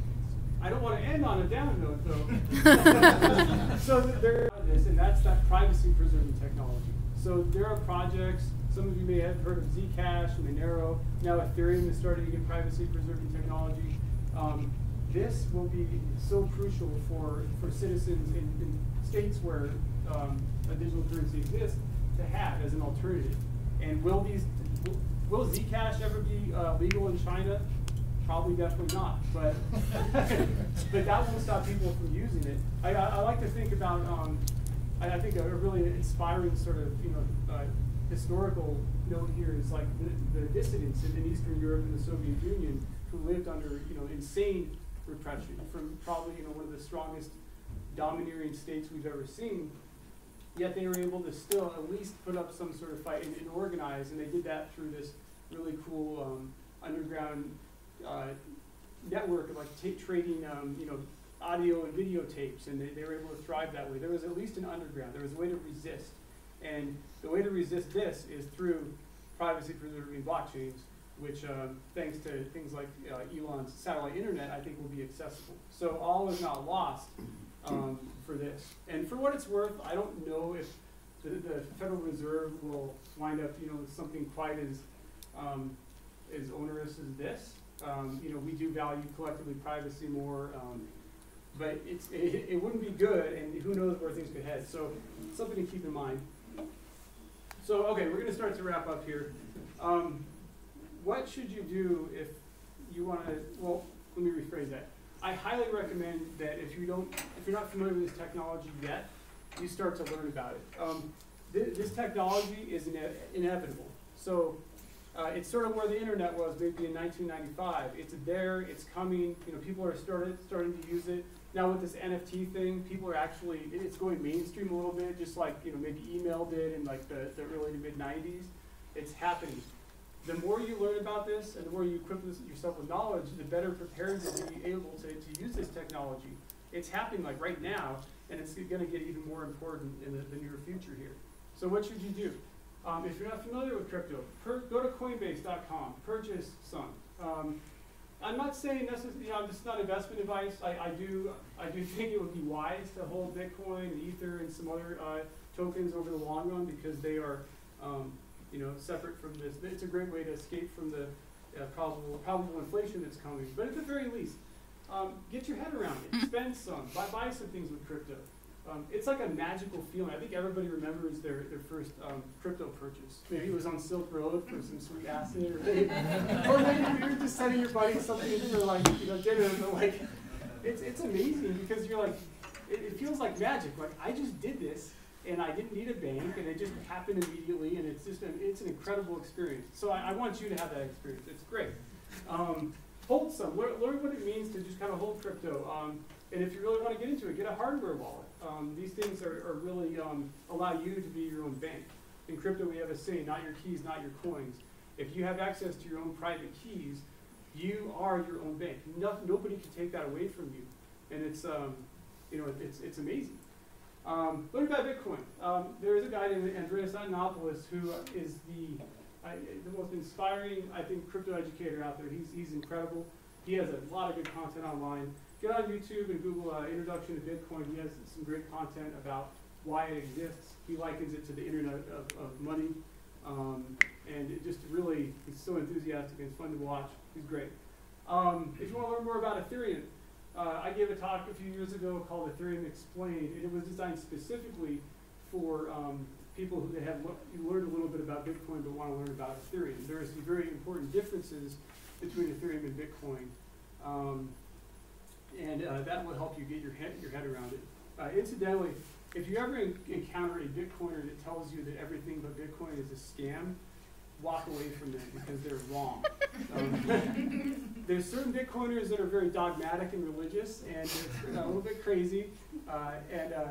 I don't want to end on a down note, though. so th- there is, and that's that privacy preserving technology. So there are projects. Some of you may have heard of Zcash and Monero. Now Ethereum is starting to get privacy preserving technology. Um, this will be so crucial for, for citizens in, in states where um, a digital currency exists to have as an alternative. And will these will, will Zcash ever be uh, legal in China? Probably definitely not, but but that won't stop people from using it. I, I, I like to think about um, I, I think a, really inspiring sort of you know uh, historical note here is like the, the dissidents in, in Eastern Europe and the Soviet Union who lived under you know insane repression from probably you know one of the strongest domineering states we've ever seen. Yet they were able to still at least put up some sort of fight and, and organize, and they did that through this really cool um, underground uh, network of like ta- trading, um, you know, audio and videotapes, and they, they were able to thrive that way. There was at least an underground. There was a way to resist, and the way to resist this is through privacy-preserving blockchains, which, um, thanks to things like uh, Elon's satellite internet, I think will be accessible. So all is not lost um, for this. And for what it's worth, I don't know if the, the Federal Reserve will wind up, you know, with something quite as um, as onerous as this. Um, you know, we do value collectively privacy more, um, but it's, it, it wouldn't be good, and who knows where things could head. So, something to keep in mind. So, okay, we're going to start to wrap up here. Um, what should you do if you want to? Well, let me rephrase that. I highly recommend that if you don't, if you're not familiar with this technology yet, you start to learn about it. Um, thi- this technology is ine- inevitable. So uh, it's sort of where the internet was maybe in 1995. It's there, it's coming. You know, people are started starting to use it now with this NFT thing. People are actually it's going mainstream a little bit, just like you know maybe email did in like the, the early to mid 90s. It's happening. The more you learn about this and the more you equip yourself with knowledge, the better prepared you'll be able to, to use this technology. It's happening like right now, and it's going to get even more important in the, the near future here. So what should you do? Um, if you're not familiar with crypto, per, go to Coinbase.com, purchase some. Um, I'm not saying necessarily, you know, this is not investment advice. I, I do, I do think it would be wise to hold Bitcoin and Ether and some other uh, tokens over the long run because they are, um, you know, separate from this. It's a great way to escape from the uh, probable probable inflation that's coming. But at the very least, um, get your head around it. Spend some. Buy, buy some things with crypto. Um, it's like a magical feeling. I think everybody remembers their, their first um, crypto purchase. Maybe it was on Silk Road for some sweet acid, or, maybe, or maybe you were just sending your buddy something for like you know dinner. But like, it's it's amazing because you're like, it, it feels like magic. Like I just did this, and I didn't need a bank, and it just happened immediately, and it's just an, it's an incredible experience. So I, I want you to have that experience. It's great. Um, hold some. Learn, learn what it means to just kind of hold crypto. Um, and if you really want to get into it, get a hardware wallet. Um, these things are, are really um, allow you to be your own bank. In crypto, we have a saying: not your keys, not your coins. If you have access to your own private keys, you are your own bank. No, nobody can take that away from you, and it's um, you know it's it's amazing. Um, learn about Bitcoin. Um, there is a guy named Andreas Antonopoulos who is the I, the most inspiring, I think, crypto educator out there. He's he's incredible. He has a lot of good content online. Get on YouTube and Google uh, Introduction to Bitcoin. He has some great content about why it exists. He likens it to the internet of, of money. Um, and it just really, he's so enthusiastic and it's fun to watch. He's great. Um, if you want to learn more about Ethereum, uh, I gave a talk a few years ago called Ethereum Explained, and it was designed specifically for um, people who have learned a little bit about Bitcoin but want to learn about Ethereum. There are some very important differences between Ethereum and Bitcoin, um, and uh, that will help you get your head, your head around it. Uh, incidentally, if you ever encounter a Bitcoiner that tells you that everything but Bitcoin is a scam, walk away from them because they're wrong. Um, there's certain Bitcoiners that are very dogmatic and religious, and they're a little bit crazy, uh, and uh,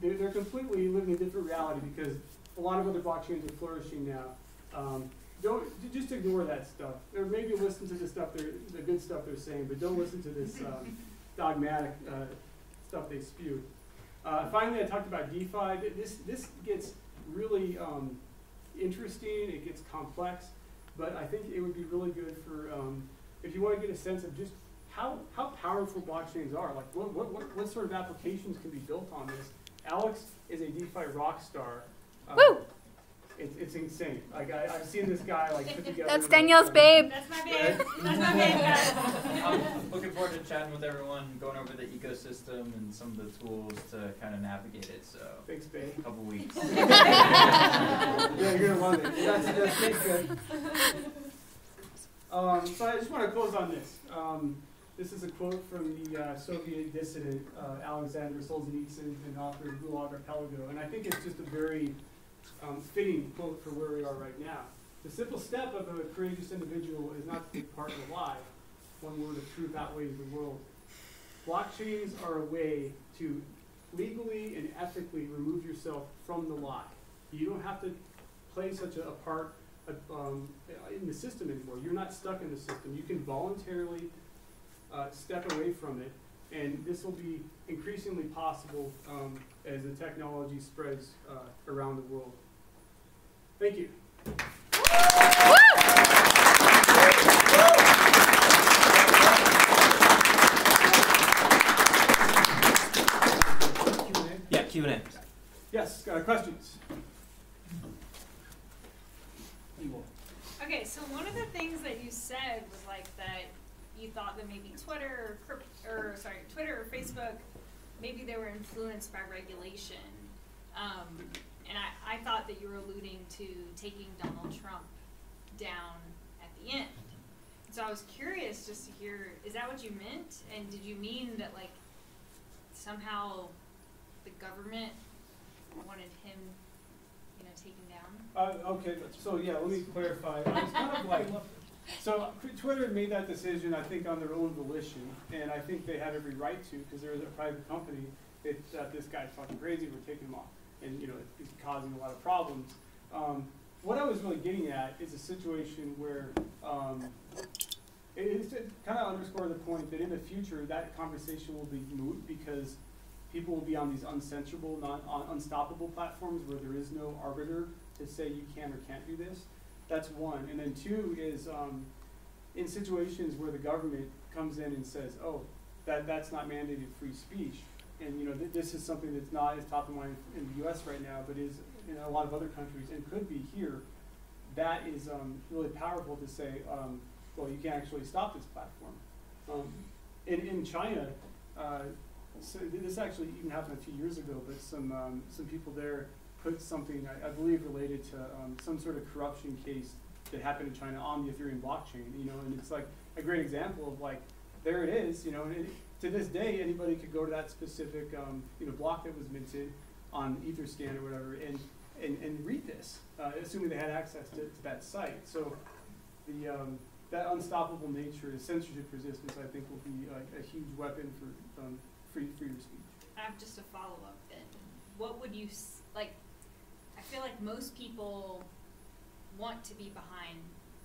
they're, they're, completely living in a different reality because a lot of other blockchains are flourishing now. Um, don't just ignore that stuff, or maybe listen to the stuff they're the good stuff they're saying, but don't listen to this um, dogmatic uh, stuff they spew. Uh, finally, I talked about DeFi. This this gets really um, interesting, it gets complex, but I think it would be really good for, um, if you want to get a sense of just how, how powerful blockchains are, like what, what, what, what sort of applications can be built on this. Alex is a DeFi rock star. Um, Woo! It's, it's insane. Like I, I've seen this guy like put together. That's Danielle's babe. That's my babe. That's my babe. I'm looking forward to chatting with everyone, going over the ecosystem and some of the tools to kind of navigate it. So, thanks, babe. A couple weeks. yeah, you're gonna love it. That's, that's good. Um, so I just want to close on this. Um, this is a quote from the uh, Soviet dissident uh, Alexander Solzhenitsyn and author of Gulag Archipelago, and I think it's just a very um, fitting quote for where we are right now. The simple step of a courageous individual is not to take part in a lie. One word of truth outweighs the world. Blockchains are a way to legally and ethically remove yourself from the lie. You don't have to play such a, a part um, in the system anymore. You're not stuck in the system. You can voluntarily uh, step away from it, and this will be increasingly possible um, as the technology spreads uh, around the world. Thank you. Yeah, Q&A. Yes, uh, questions? Okay, so one of the things that you said was like that you thought that maybe Twitter or, or sorry, Twitter or Facebook, maybe they were influenced by regulation. Um, and I, I thought that you were alluding to taking Donald Trump down at the end. So I was curious just to hear, is that what you meant? And did you mean that like somehow the government wanted him, you know, taken down? Uh, okay, so yeah, let me clarify. It's kind of like, so Twitter made that decision, I think, on their own volition, and I think they have every right to, because they're a private company. It, uh, this guy's fucking crazy, we're taking him off and you know it's causing a lot of problems. Um, what I was really getting at is a situation where um, it is to kind of underscore the point that in the future that conversation will be moot because people will be on these uncensorable, non, unstoppable platforms where there is no arbiter to say you can or can't do this. That's one. And then two is um, in situations where the government comes in and says, oh, that, that's not mandated free speech, and you know th this is something that's not as top of mind in the U.S. right now, but is in a lot of other countries and could be here. That is um, really powerful to say, um, well, you can actually stop this platform. Um, in, in China, uh, so this actually even happened a few years ago, but some um, some people there put something, I, I believe, related to um, some sort of corruption case that happened in China on the Ethereum blockchain. You know, and it's like a great example of like there it is, you know, and it, to this day, anybody could go to that specific, um, you know, block that was minted on Etherscan or whatever and, and, and read this, uh, assuming they had access to, to that site. So the, um, that unstoppable nature, the censorship resistance, I think will be like a huge weapon for, um, free, freedom of speech. I have just a follow-up then. What would you, like, I feel like most people want to be behind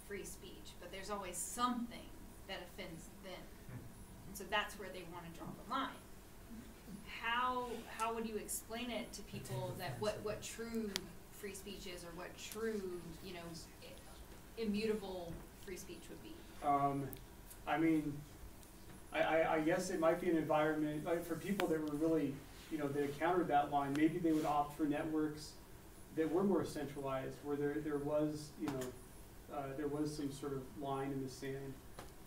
free speech, but there's always something that offends them. And so that's where they wanna draw the line. How, how would you explain it to people that what, what true free speech is or what true, you know, immutable free speech would be? Um, I mean, I, I, I guess it might be an environment, like, for people that were really, you know, that encountered that line, maybe they would opt for networks that were more centralized, where there, there was, you know, uh, there was some sort of line in the sand.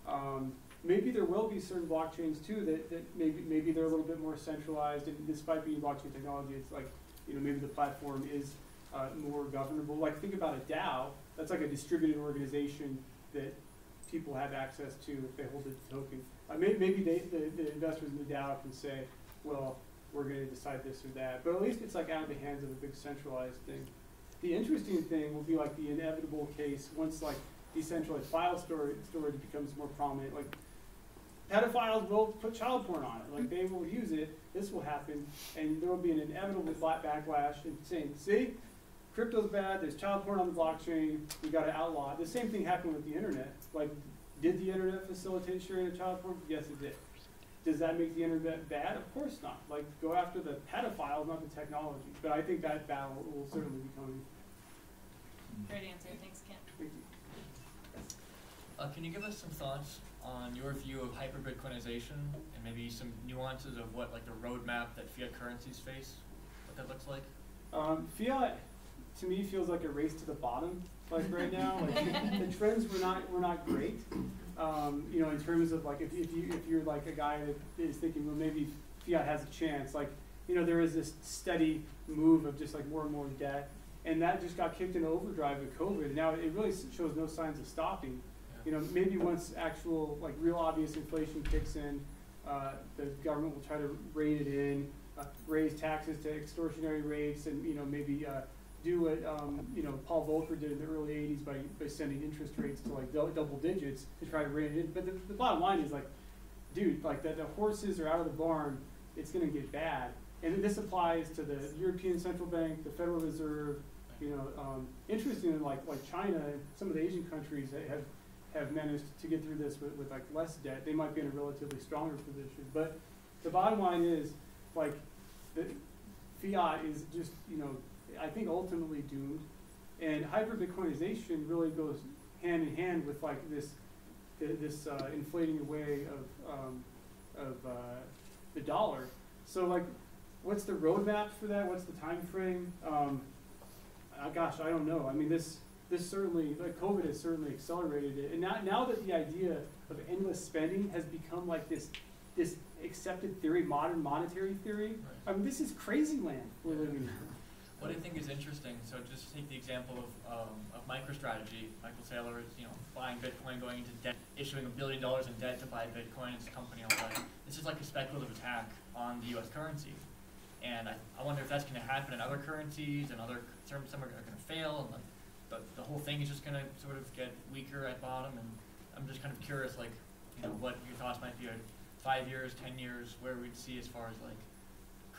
Um, maybe there will be certain blockchains too that, that maybe, maybe they're a little bit more centralized, and despite being blockchain technology, it's like, you know, maybe the platform is, uh, more governable. Like, think about a DAO, that's like a distributed organization that people have access to if they hold a token. Uh, may, maybe they, the, the investors in the DAO can say, well, we're gonna decide this or that, but at least it's like out of the hands of a big centralized thing. The interesting thing will be like the inevitable case, once like decentralized file storage, storage becomes more prominent, like pedophiles will put child porn on it, like they will use it, this will happen, and there will be an inevitable backlash and saying, see, crypto's bad, there's child porn on the blockchain, we gotta outlaw it. The same thing happened with the internet. Like, did the internet facilitate sharing of child porn? Yes, it did. Does that make the internet bad? Of course not. Like, go after the pedophiles, not the technology. But I think that battle will certainly be coming. Great answer, thanks Kent. Thank you. Uh, can you give us some thoughts on your view of hyper-Bitcoinization and maybe some nuances of what like the roadmap that fiat currencies face, what that looks like? Um, fiat, to me, feels like a race to the bottom, like right now. Like, the trends were not, were not great. Um, you know, in terms of like, if, if you, if you're like a guy that is thinking, well, maybe fiat has a chance, like, you know, there is this steady move of just like more and more debt. And that just got kicked into overdrive with COVID. Now, it really shows no signs of stopping. You know, maybe once actual, like, real obvious inflation kicks in, uh, the government will try to rein it in, uh, raise taxes to extortionary rates, and, you know, maybe, uh, do what, um, you know, Paul Volcker did in the early eighties by, by sending interest rates to like double digits to try to rein it in. But the, the bottom line is like, dude, like, the, the horses are out of the barn, it's gonna get bad. And this applies to the European Central Bank, the Federal Reserve, you know, um, interestingly, like, like China some of the Asian countries that have, have managed to get through this with, with like less debt, they might be in a relatively stronger position. But the bottom line is, like, the fiat is just, you know, I think ultimately doomed. And hyper-Bitcoinization really goes hand in hand with like this, this uh, inflating away of, um, of uh, the dollar. So like, what's the roadmap for that? What's the time frame? Um, uh, gosh, I don't know. I mean, this this certainly, like COVID has certainly accelerated it. And now, now that the idea of endless spending has become like this this accepted theory, modern monetary theory. I mean, this is crazy land we're living in. What I think is interesting, so just take the example of, um, of MicroStrategy. Michael Saylor is, you know, buying Bitcoin, going into debt, issuing a billion dollars in debt to buy Bitcoin. It's a company all that. This is like a speculative attack on the U.S. currency. And I, I wonder if that's going to happen in other currencies and other, some, some are going to fail and the, the, the whole thing is just going to sort of get weaker at bottom. And I'm just kind of curious, like, you know, what your thoughts might be five years, ten years, where we'd see as far as like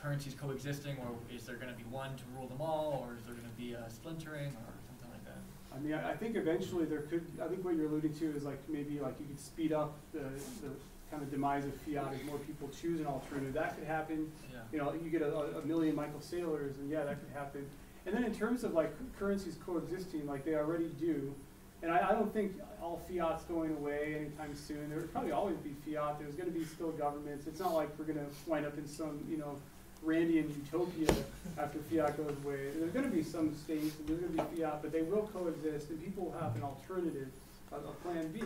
currencies coexisting, or is there going to be one to rule them all, or is there going to be a splintering, or something like that? I mean, I, I think eventually there could, I think what you're alluding to is like maybe like you could speed up the, the kind of demise of fiat as more people choose an alternative. That could happen. Yeah. You know, you get a, a million Michael Saylors, and yeah, that could happen. And then in terms of like currencies coexisting, like they already do, and I, I don't think all fiat's going away anytime soon. There would probably always be fiat. There's going to be still governments. It's not like we're going to wind up in some, you know, Randian utopia after fiat goes away. There's going to be some states, and there's going to be fiat, but they will coexist, and people will have an alternative, a, a plan B.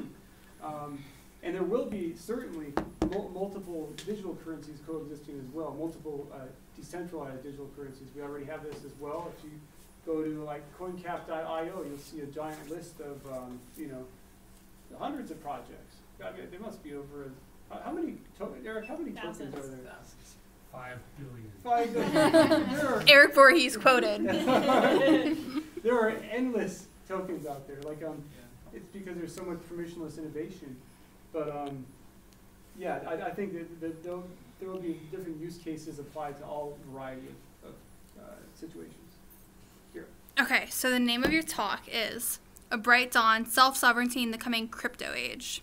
Um, and there will be certainly mul- multiple digital currencies coexisting as well, multiple uh, decentralized digital currencies. We already have this as well. If you go to like CoinCap.io, you'll see a giant list of, um, you know, hundreds of projects. I mean, there must be over How, how many Eric? How many tokens are Thousands. There? Five billion. Five billion. are Eric Voorhees quoted. there are endless tokens out there. Like um, it's because there's so much permissionless innovation. But um, yeah, I, I think that, that there'll, there will be different use cases applied to all variety of, of uh, situations. Here. Okay, so the name of your talk is A Bright Dawn Self Sovereignty in the Coming Crypto Age.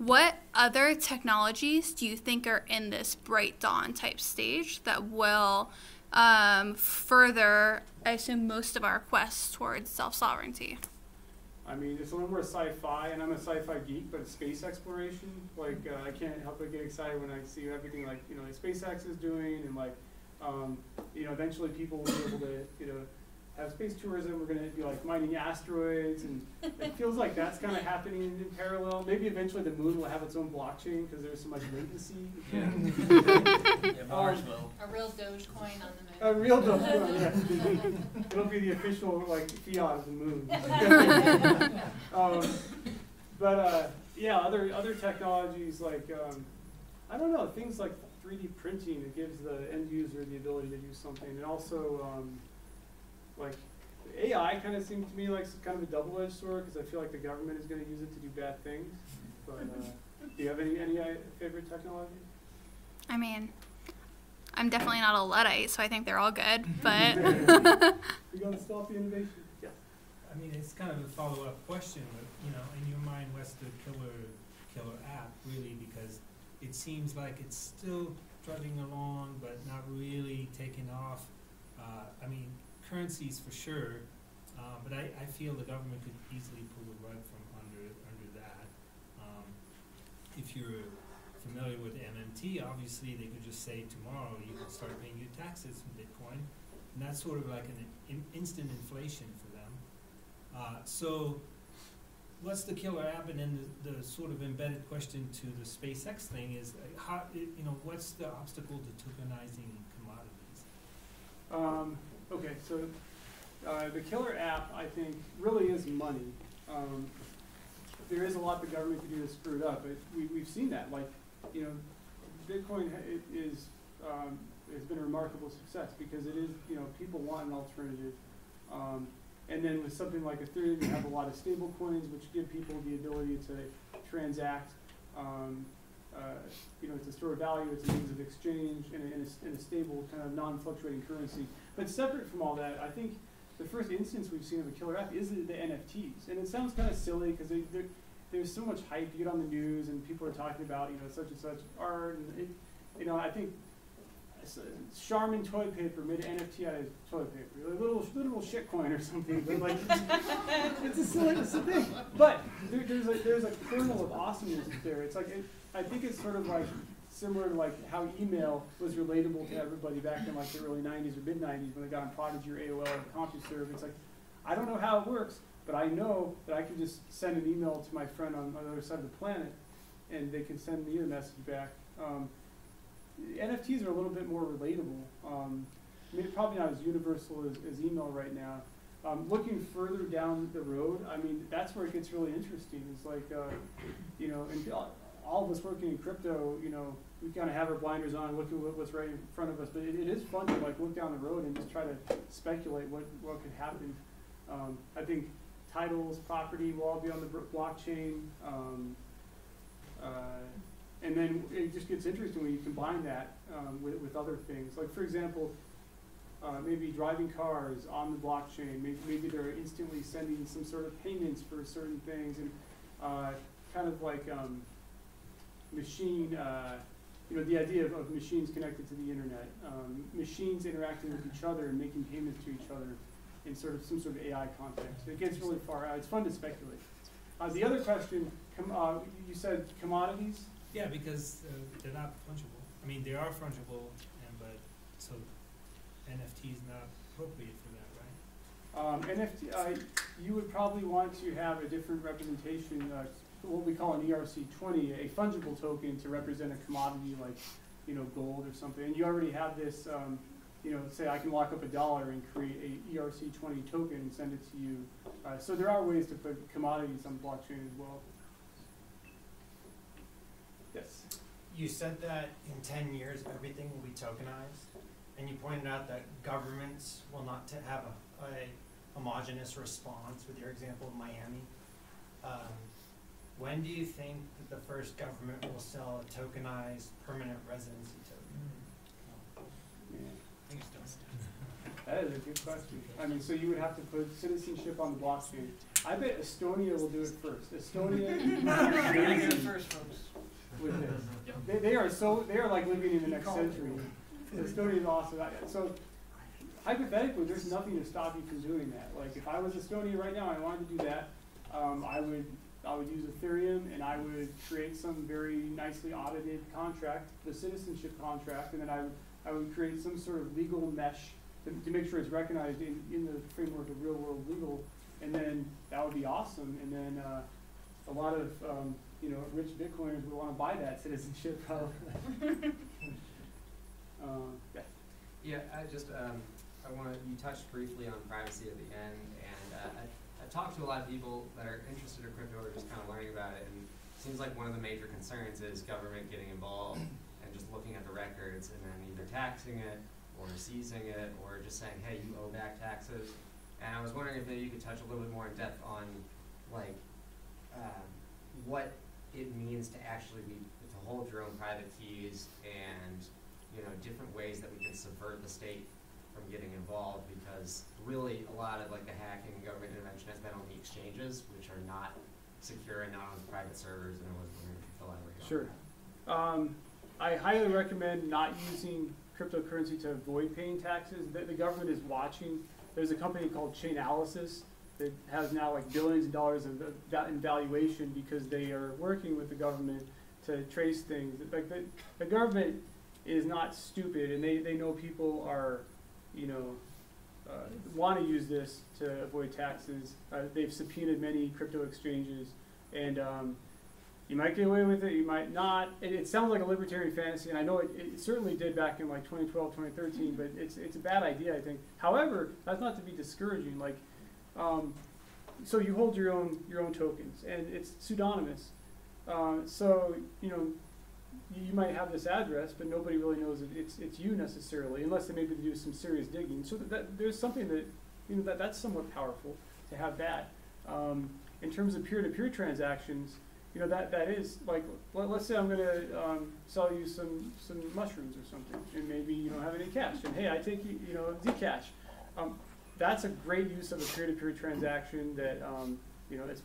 What other technologies do you think are in this bright dawn type stage that will um, further, I assume, most of our quests towards self sovereignty? I mean, it's a little more sci-fi, and I'm a sci-fi geek, but space exploration, like, uh, I can't help but get excited when I see everything like, you know, like SpaceX is doing, and like, um, you know, eventually people will be able to, you know, have space tourism, we're gonna be like mining asteroids, and it feels like that's kind of happening in parallel. Maybe eventually the moon will have its own blockchain, because there's so much latency. Yeah, Mars Um, will. A real Dogecoin on the moon. A moon. real Dogecoin, yeah. It'll be the official, like, fiat of the moon. Um, but uh, yeah, other other technologies like um, I don't know things like 3D printing It gives the end user the ability to do something, and also um, like AI kind of seems to me like kind of a double-edged sword because I feel like the government is going to use it to do bad things. But uh, do you have any any uh, favorite technology? I mean, I'm definitely not a Luddite, so I think they're all good, but. You got to stop the innovation. Yeah. I mean, it's kind of a follow-up question, but, you know, in your mind, what's the killer, killer app, really? Because it seems like it's still trudging along, but not really taking off. Uh, I mean, currencies for sure, uh, but I, I feel the government could easily pull the rug from under, under that. Um, if you're familiar with MMT, obviously, they could just say tomorrow, you can start paying your taxes in Bitcoin. And that's sort of like an in, instant inflation for them. Uh, so, what's the killer app? And then the, the sort of embedded question to the SpaceX thing is, uh, how you know what's the obstacle to tokenizing commodities? Um, okay, so uh, the killer app, I think, really is money. Um, there is a lot the government can do to screw it up, but we, we've seen that. Like, you know, Bitcoin is um, has been a remarkable success because it is, you know, people want an alternative. Um, and then with something like Ethereum, you have a lot of stable coins which give people the ability to transact. Um, Uh, you know, it's a store of value, it's a means of exchange, in a, in a, in a stable kind of non-fluctuating currency. But separate from all that, I think the first instance we've seen of a killer app is the, the NFTs, and it sounds kind of silly because they, there's so much hype. You get on the news, and people are talking about you know such and such art, and it, you know, I think Charmin toilet paper made an NFT out of toilet paper, a little little shit coin or something. But like, it's a silly, it's a thing. But there, there's a there's a kernel of awesomeness there. It's like it, I think it's sort of like similar to like how email was relatable to everybody back in like the early '90s or mid '90s when they got on Prodigy or AOL or CompuServe. It's like I don't know how it works, but I know that I can just send an email to my friend on, on the other side of the planet, and they can send me a message back. Um, NFTs are a little bit more relatable. Um, maybe probably not as universal as, as email right now. Um, looking further down the road, I mean, that's where it gets really interesting. It's like, uh, you know, and all- of us working in crypto, you know, we kind of have our blinders on, looking at what's right in front of us. But it, it is fun to like look down the road and just try to speculate what, what could happen. Um, I think titles, property will all be on the blockchain. Um, uh, and then it just gets interesting when you combine that um, with, with other things. Like, for example, uh, maybe driving cars on the blockchain. Maybe, maybe they're instantly sending some sort of payments for certain things, and uh, kind of like um, machine. Uh, you know, the idea of, of machines connected to the internet, um, machines interacting with each other and making payments to each other in sort of some sort of AI context. It gets really far out. It's fun to speculate. Uh, the other question, com- uh, you said commodities. Yeah, because uh, they're not fungible. I mean, they are fungible, and but so NFT is not appropriate for that, right? Um, NFT, you would probably want to have a different representation, uh, what we call an ERC twenty, a fungible token to represent a commodity like, you know, gold or something. And you already have this, um, you know, say I can lock up a dollar and create a ERC twenty token and send it to you. Uh, so there are ways to put commodities on blockchain as well. Yes. you said that in ten years, everything will be tokenized, and you pointed out that governments will not to have a, a homogeneous response with your example of Miami. Um, when do you think that the first government will sell a tokenized permanent residency token? I think it's still- That is a good question. I mean, so you would have to put citizenship on the blockchain. I bet Estonia will do it first. Estonia is amazing First, folks. with this. They, they are so, they are like living in the next century. Estonia is awesome. So hypothetically, there's nothing to stop you from doing that. Like if I was Estonia right now and I wanted to do that, um, I would, I would use Ethereum and I would create some very nicely audited contract, the citizenship contract, and then I would, I would create some sort of legal mesh to, to make sure it's recognized in, in the framework of real world legal. And then that would be awesome. And then, uh, a lot of, um, you know, rich Bitcoiners would wanna buy that citizenship probably. Um, yeah. Yeah, I just, um, I wanna, you touched briefly on privacy at the end, and, uh, I, I talked to a lot of people that are interested in crypto or just kinda learning about it, and it seems like one of the major concerns is government getting involved and just looking at the records and then either taxing it or seizing it or just saying, hey, you owe back taxes. And I was wondering if maybe you could touch a little bit more in depth on, like, um, what it means to actually be, to hold your own private keys and, you know, different ways that we can subvert the state from getting involved because really a lot of like the hacking and government intervention has been on the exchanges, which are not secure and not on the private servers, and I was wondering if you on Sure. that. Um, I highly recommend not using cryptocurrency to avoid paying taxes. The, the government is watching. There's a company called Chainalysis that has now like billions of dollars of, va- in valuation because they are working with the government to trace things. Like the, the government is not stupid, and they, they know people are, you know, uh, want to use this to avoid taxes. Uh, they've subpoenaed many crypto exchanges, and um, you might get away with it, you might not. It, it sounds like a libertarian fantasy, and I know it, it certainly did back in like 2012, 2013, but it's, it's a bad idea, I think. However, that's not to be discouraging. Like, um, so you hold your own your own tokens, and it's pseudonymous. Uh, so you know, you, might have this address, but nobody really knows that it's it's you necessarily, unless they maybe do some serious digging. So that, that there's something that you know that that's somewhat powerful to have that. Um, in terms of peer-to-peer transactions, you know that that is like let, let's say I'm going to um, sell you some some mushrooms or something, and maybe you don't have any cash, and hey, I take you you know Zcash. Um, that's a great use of a peer-to-peer transaction that um, you know it's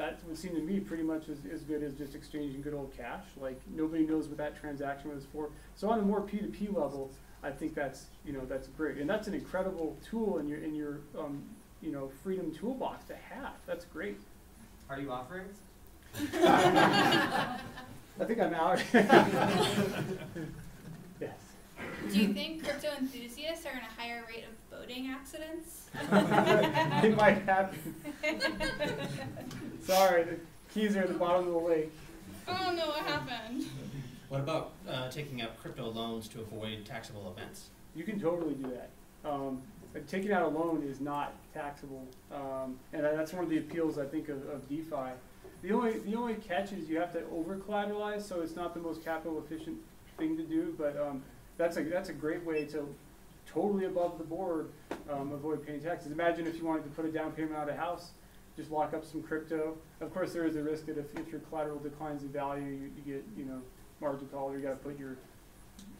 that would seem to me pretty much as, as good as just exchanging good old cash. Like nobody knows what that transaction was for. So on a more P2P level, I think that's you know that's great, and that's an incredible tool in your in your um, you know freedom toolbox to have. That's great. Are you offering? I think I'm out. yes. Do you think crypto enthusiasts are in a higher rate of boating accidents? it might happen. Sorry, the keys are at the bottom of the lake. Oh no, what happened? What about uh, taking out crypto loans to avoid taxable events? You can totally do that. Um, but taking out a loan is not taxable, um, and that's one of the appeals I think of, of DeFi. The only the only catch is you have to over collateralize, so it's not the most capital efficient thing to do. But um, that's a that's a great way to totally above the board um, avoid paying taxes. Imagine if you wanted to put a down payment on a house, just lock up some crypto. Of course, there is a risk that if, if your collateral declines in value, you, you get you know margin call, or you got to put your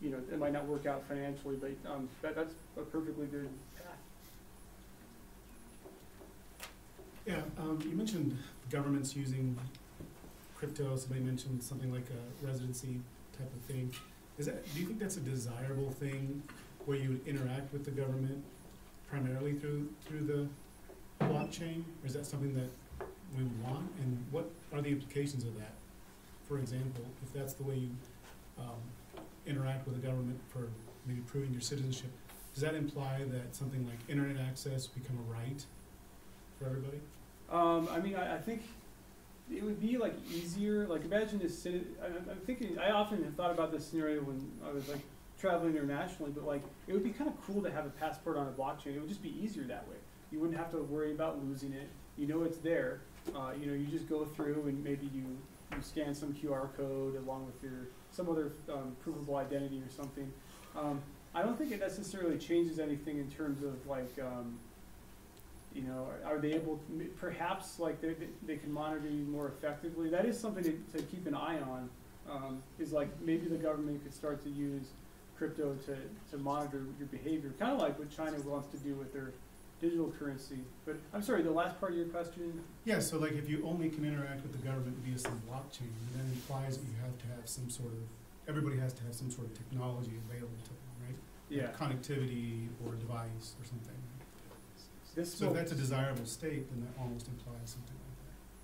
you know, it might not work out financially, but um, that, that's a perfectly good. Yeah, um, you mentioned governments using crypto, somebody mentioned something like a residency type of thing. Is that, do you think that's a desirable thing where you would interact with the government primarily through, through the blockchain? Or is that something that we want? And what are the implications of that? For example, if that's the way you, um, interact with the government for maybe proving your citizenship, does that imply that something like internet access become a right for everybody? Um, I mean, I, I think it would be like easier. Like imagine this. I, I'm thinking. I often have thought about this scenario when I was like traveling internationally. But like, it would be kind of cool to have a passport on a blockchain. It would just be easier that way. You wouldn't have to worry about losing it. You know it's there. Uh, you know, you just go through and maybe you you scan some QR code along with your some other um, provable identity or something. Um, I don't think it necessarily changes anything in terms of like, um, you know, are they able, to, perhaps like they, they can monitor you more effectively. That is something to, to keep an eye on. Um, is like maybe the government could start to use crypto to, to monitor your behavior, kind of like what China wants to do with their digital currency. But I'm sorry, the last part of your question. Yeah, so like if you only can interact with the government via some blockchain, that implies that you have to have some sort of, everybody has to have some sort of technology available to them, right? Yeah. Like Connectivity or device or something. This So if that's a desirable state, then that almost implies something.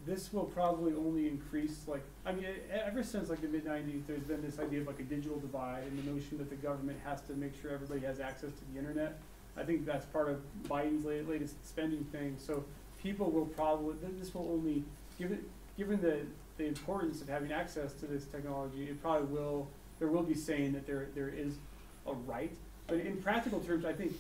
This will probably only increase, like, I mean, ever since like the mid nineties, there's been this idea of like a digital divide and the notion that the government has to make sure everybody has access to the internet. I think that's part of Biden's latest spending thing, so people will probably, this will only, given, given the, the importance of having access to this technology, it probably will, there will be saying that there, there is a right. But in practical terms, I think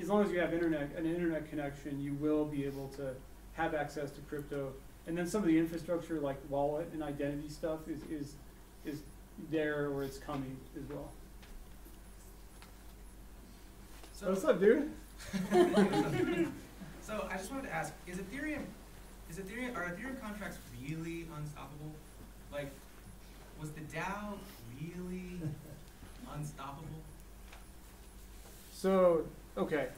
as long as you have internet, an internet connection, you will be able to have access to crypto. And then some of the infrastructure like wallet and identity stuff is, is, is there or it's coming as well. So, What's up, dude? so I just wanted to ask: Is Ethereum, is Ethereum, are Ethereum contracts really unstoppable? Like, was the DAO really unstoppable? So, okay.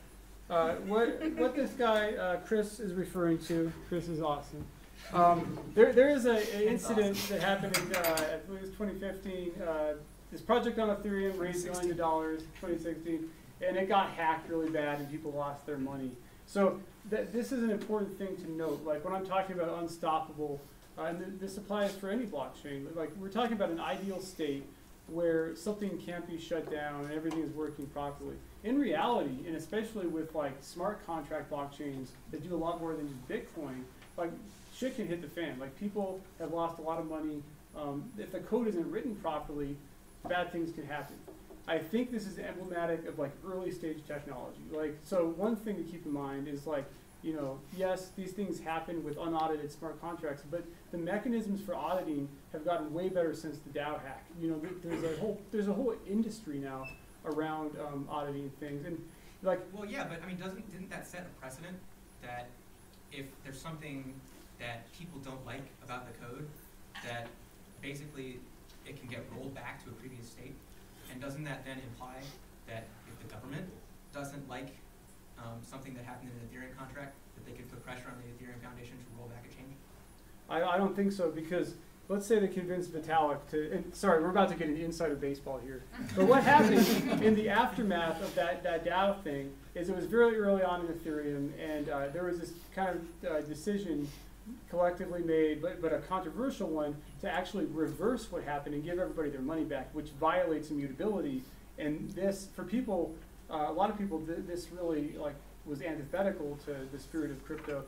Uh, what, what this guy, uh, Chris is referring to, Chris is awesome. Um, there, there is a, a incident that happened in, uh, I believe it was twenty fifteen, uh, this project on Ethereum raised millions of dollars, twenty sixteen, and it got hacked really bad and people lost their money. So, that, this is an important thing to note, like when I'm talking about unstoppable, uh, and th- this applies for any blockchain, like we're talking about an ideal state where something can't be shut down and everything is working properly. In reality, and especially with like smart contract blockchains that do a lot more than just Bitcoin, like shit can hit the fan. Like people have lost a lot of money. Um, if the code isn't written properly, bad things can happen. I think this is emblematic of like early stage technology. Like so, one thing to keep in mind is like you know, yes, these things happen with unaudited smart contracts, but the mechanisms for auditing have gotten way better since the DAO hack. You know, there's a whole there's a whole industry now around um, auditing things, and like Well, yeah, but I mean, doesn't didn't that set a precedent that if there's something that people don't like about the code, that basically it can get rolled back to a previous state? And doesn't that then imply that if the government doesn't like um, something that happened in an Ethereum contract, that they could put pressure on the Ethereum Foundation to roll back a change? I, I don't think so because let's say they convinced Vitalik to. And sorry, we're about to get into insider baseball here. But what happened in the aftermath of that that DAO thing is it was very early on in Ethereum, and uh, there was this kind of uh, decision collectively made, but, but a controversial one, to actually reverse what happened and give everybody their money back, which violates immutability. And this, for people, uh, a lot of people, th- this really like was antithetical to the spirit of crypto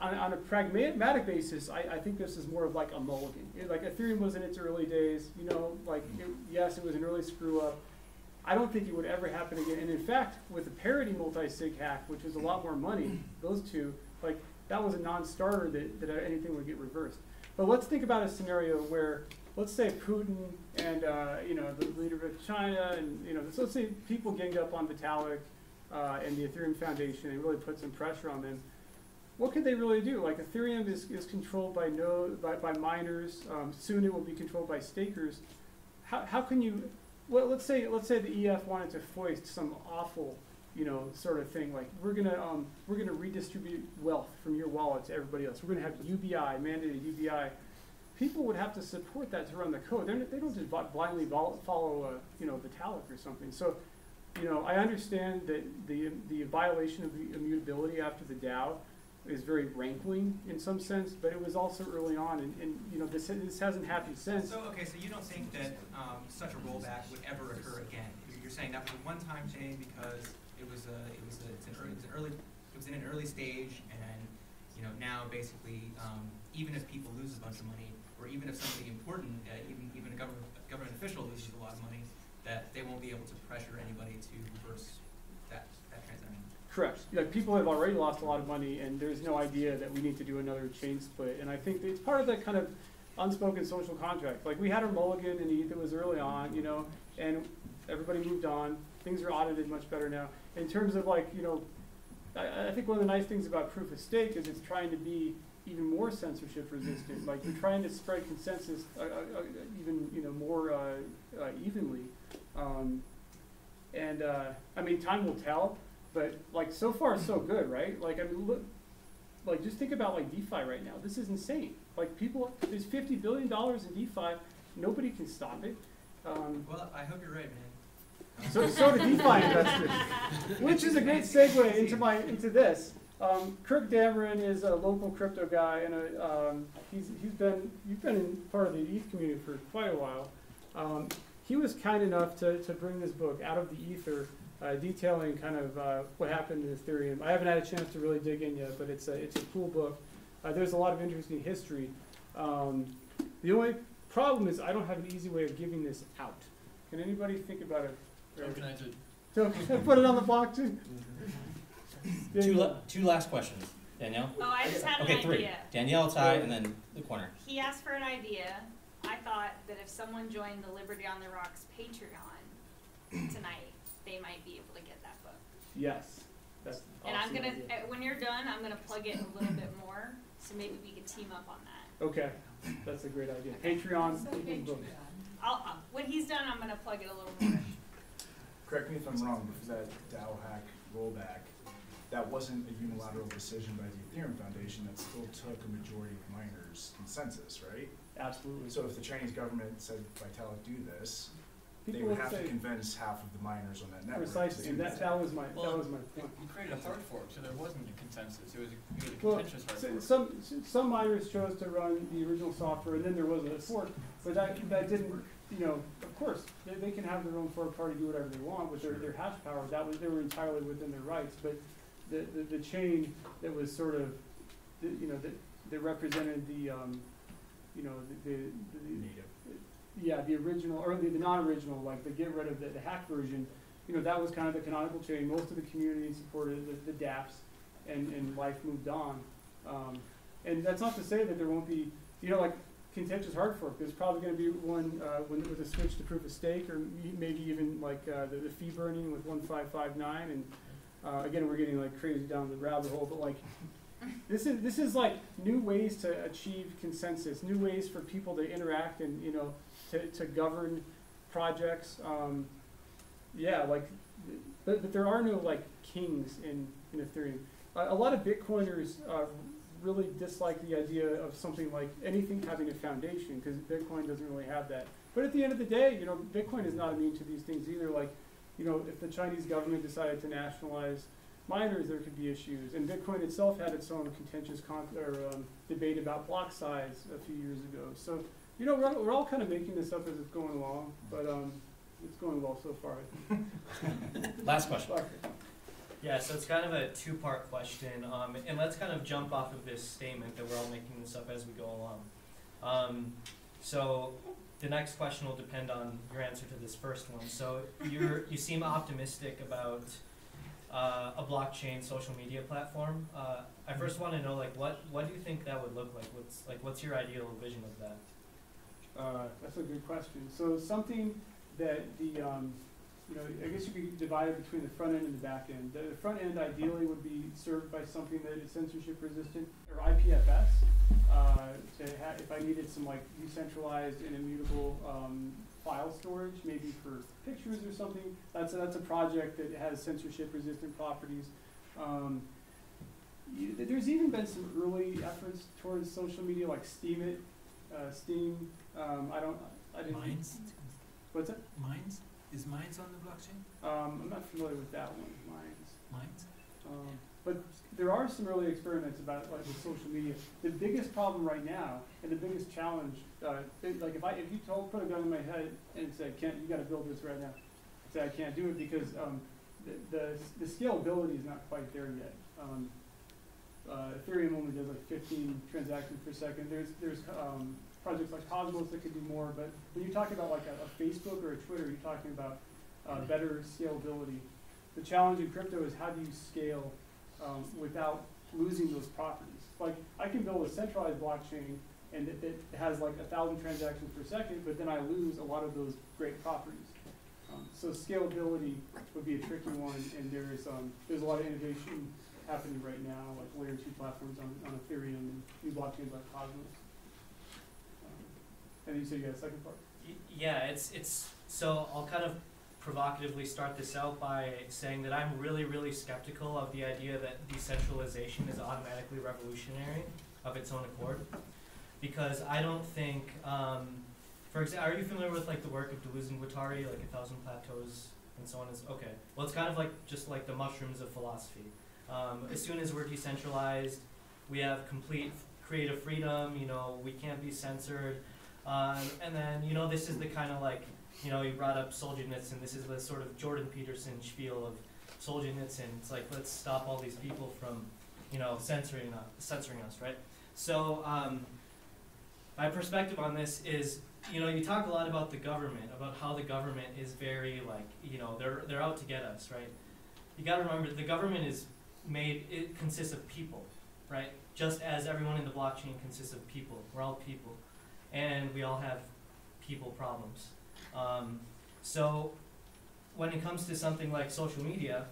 on, on a pragmatic basis, I, I think this is more of like a mulligan. It- like Ethereum was in its early days, you know, like it, yes, it was an early screw up. I don't think it would ever happen again. And in fact, with the parity multi-sig hack, which was a lot more money, those two, like that was a non-starter that, that anything would get reversed. But let's think about a scenario where, let's say Putin and uh, you know the leader of China and you know, let's say people ganged up on Vitalik uh, and the Ethereum Foundation and really put some pressure on them what could they really do? Like Ethereum is, is controlled by node by, by miners. Um, soon it will be controlled by stakers. How, how can you? Well, let's say let's say the EF wanted to foist some awful, you know, sort of thing like we're gonna um, we're gonna redistribute wealth from your wallet to everybody else. We're gonna have UBI mandated UBI. People would have to support that to run the code. They're, they don't just blindly follow a, you know Vitalik or something. So, you know, I understand that the the violation of the immutability after the DAO is very rankling in some sense, but it was also early on, and, and you know this this hasn't happened since. So, okay, so you don't think that um, such a rollback would ever occur again? You're- saying that was a one-time thing because it was a, it was a, it's an early, an early, it was in an early stage, and, you know, now basically, um, even if people lose a bunch of money, or even if somebody important, uh, even, even a government, a government official loses a lot of money, that they won't be able to pressure anybody to reverse that, that transaction. Correct. Like people have already lost a lot of money, and there's no idea that we need to do another chain split. And I think it's part of that kind of unspoken social contract. Like we had our mulligan and ETH, it was early on, you know, and everybody moved on. Things are audited much better now. In terms of like, you know, I, I think one of the nice things about proof of stake is it's trying to be even more censorship resistant. Like you're trying to spread consensus uh, uh, uh, even, you know, more uh, uh, evenly. Um, and uh, I mean, time will tell. But like so far, so good, right? Like I mean, look, like just think about like DeFi right now. This is insane. Like people, there's fifty billion dollars in DeFi. Nobody can stop it. Um, Well, I hope you're right, man. So, so do DeFi investors, which is a great segue into my into this. Um, Kirk Dameron is a local crypto guy, and a, um, he's he's been you've been in part of the ETH community for quite a while. Um, he was kind enough to, to bring this book out of the ether, uh, detailing kind of uh, what happened in Ethereum. I haven't had a chance to really dig in yet, but it's a it's a cool book. Uh, there's a lot of interesting history. Um, the only problem is I don't have an easy way of giving this out. Can anybody think about it? Tokenize it. So put it on the blockchain. Two, la- two last questions. Danielle? Oh, I just had an Okay, three. idea. Danielle, Ty, and then the corner. He asked for an idea. I thought that if someone joined the Liberty on the Rocks Patreon tonight, they might be able to get that book. Yes. That's And I'm awesome gonna, idea. uh, when you're done, I'm gonna plug it a little bit more, so maybe we could team up on that. Okay, that's a great idea. Patreon, equals book. I'll, uh, when he's done, I'm gonna plug it a little more. Correct me if I'm wrong, but for that DAO hack rollback, that wasn't a unilateral decision by the Ethereum Foundation, that still took a majority of miners' consensus, right? Absolutely. So if the Chinese government said, Vitalik, do this, they People would would have to convince half of the miners on that network to Precisely, do and that, that was my, that was my You point. you created a hard fork, so there wasn't a consensus. It was a, it was a Well, contentious hard so- fork. some, some miners chose to run the original software, and then there was a fork, but that, that didn't, you know, of course, they, they can have their own fork party, do whatever they want with their, their hash power, that was, they were entirely within their rights, but the, the, the chain that was sort of, the- you know, that, that represented the, um, you know, the, the, the, Native. yeah, the original, or the, the non-original, like the get rid of the, the hack version, you know, that was kind of the canonical chain. Most of the community supported the, the dApps, and, and life moved on. Um, and that's not to say that there won't be, you know, like contentious hard fork. There's probably going to be one uh, when, with a switch to proof of stake, or maybe even like uh, the, the fee burning with 1559. And uh, again, we're getting like crazy down the rabbit hole, but like this is this is like new ways to achieve consensus, new ways for people to interact and you know to, to govern projects. Um, yeah, like, but, but there are no like kings in, in Ethereum. A, a lot of Bitcoiners uh, really dislike the idea of something like anything having a foundation because Bitcoin doesn't really have that. But at the end of the day, you know, Bitcoin is not immune to these things either. Like, you know, if the Chinese government decided to nationalize miners, there could be issues. And Bitcoin itself had its own contentious con- or, um, debate about block size a few years ago. So, you know, we're, we're all kind of making this up as it's going along, but um, it's going well so far. Last question. Yeah, so it's kind of a two-part question, um, and let's kind of jump off of this statement that we're all making this up as we go along. Um, so the next question will depend on your answer to this first one. So you're you seem optimistic about uh, a blockchain social media platform. Uh, I first want to know like what what do you think that would look like? What's like what's your ideal vision of that? Uh, that's a good question. So something that the, um, you know, I guess you could divide it between the front end and the back end. The front end ideally would be served by something that is censorship resistant or IPFS. Uh, to ha- if I needed some like decentralized and immutable um, file storage, maybe for pictures or something, that's a, that's a project that has censorship resistant properties. Um, you, there's even been some early efforts towards social media, like Steemit, uh, Steem. Um, I don't, I didn't. Minds? What's that? Minds? Is Minds on the blockchain? Um, I'm not familiar with that one, Minds. Minds? Um, but there are some early experiments about like with social media. The biggest problem right now, and the biggest challenge, uh, it- like if I if you told put a gun in my head and said, "Kent, you got to build this right now," I'd say I can't do it because um, the, the the scalability is not quite there yet. Um, uh, Ethereum only does like 15 transactions per second. There's there's um, projects like Cosmos that could do more, but when you talk about like a, a Facebook or a Twitter, you're talking about uh, better scalability. The challenge in crypto is how do you scale um, without losing those properties? Like I can build a centralized blockchain and it, it has like a thousand transactions per second, but then I lose a lot of those great properties. Um, so scalability would be a tricky one, and there's um, there's a lot of innovation happening right now, like layer two platforms on, on Ethereum and new blockchains like Cosmos. And you said you got a second part. Y- Yeah, it's it's so I'll kind of provocatively start this out by saying that I'm really really skeptical of the idea that decentralization is automatically revolutionary of its own accord, because I don't think, um, for example, are you familiar with like the work of Deleuze and Guattari, like A Thousand Plateaus and so on? Is okay. Well, it's kind of like just like the mushrooms of philosophy. Um, as soon as we're decentralized, we have complete creative freedom. You know, we can't be censored. Um, and then, you know, this is the kind of like, you know, you brought up Solzhenitsyn. This is the sort of Jordan Peterson spiel of Solzhenitsyn. It's like, let's stop all these people from, you know, censoring us, censoring us, right? So, um, my perspective on this is, you know, you talk a lot about the government, about how the government is very like, you know, they're they're out to get us, right? You got to remember the government is made. It consists of people, right? Just as everyone in the blockchain consists of people. We're all people and we all have people problems. Um, so when it comes to something like social media,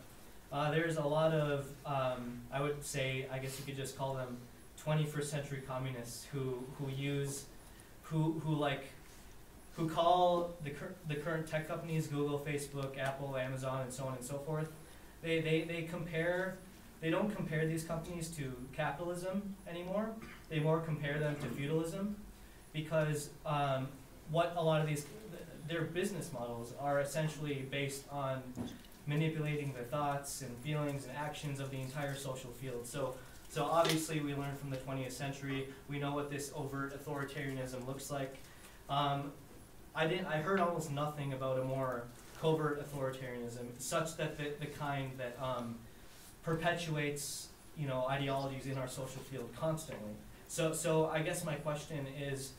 uh, there's a lot of, um, I would say, I guess you could just call them 21st century communists who, who use, who, who like, who call the, cur- the current tech companies, Google, Facebook, Apple, Amazon, and so on and so forth, they, they, they compare, they don't compare these companies to capitalism anymore. They more compare them to feudalism because um, what a lot of these their business models are essentially based on manipulating the thoughts and feelings and actions of the entire social field. So so obviously we learned from the 20th century. We know what this overt authoritarianism looks like. Um, I didn't. I heard almost nothing about a more covert authoritarianism, such that the, the kind that um, perpetuates you know ideologies in our social field constantly. So so I guess my question is.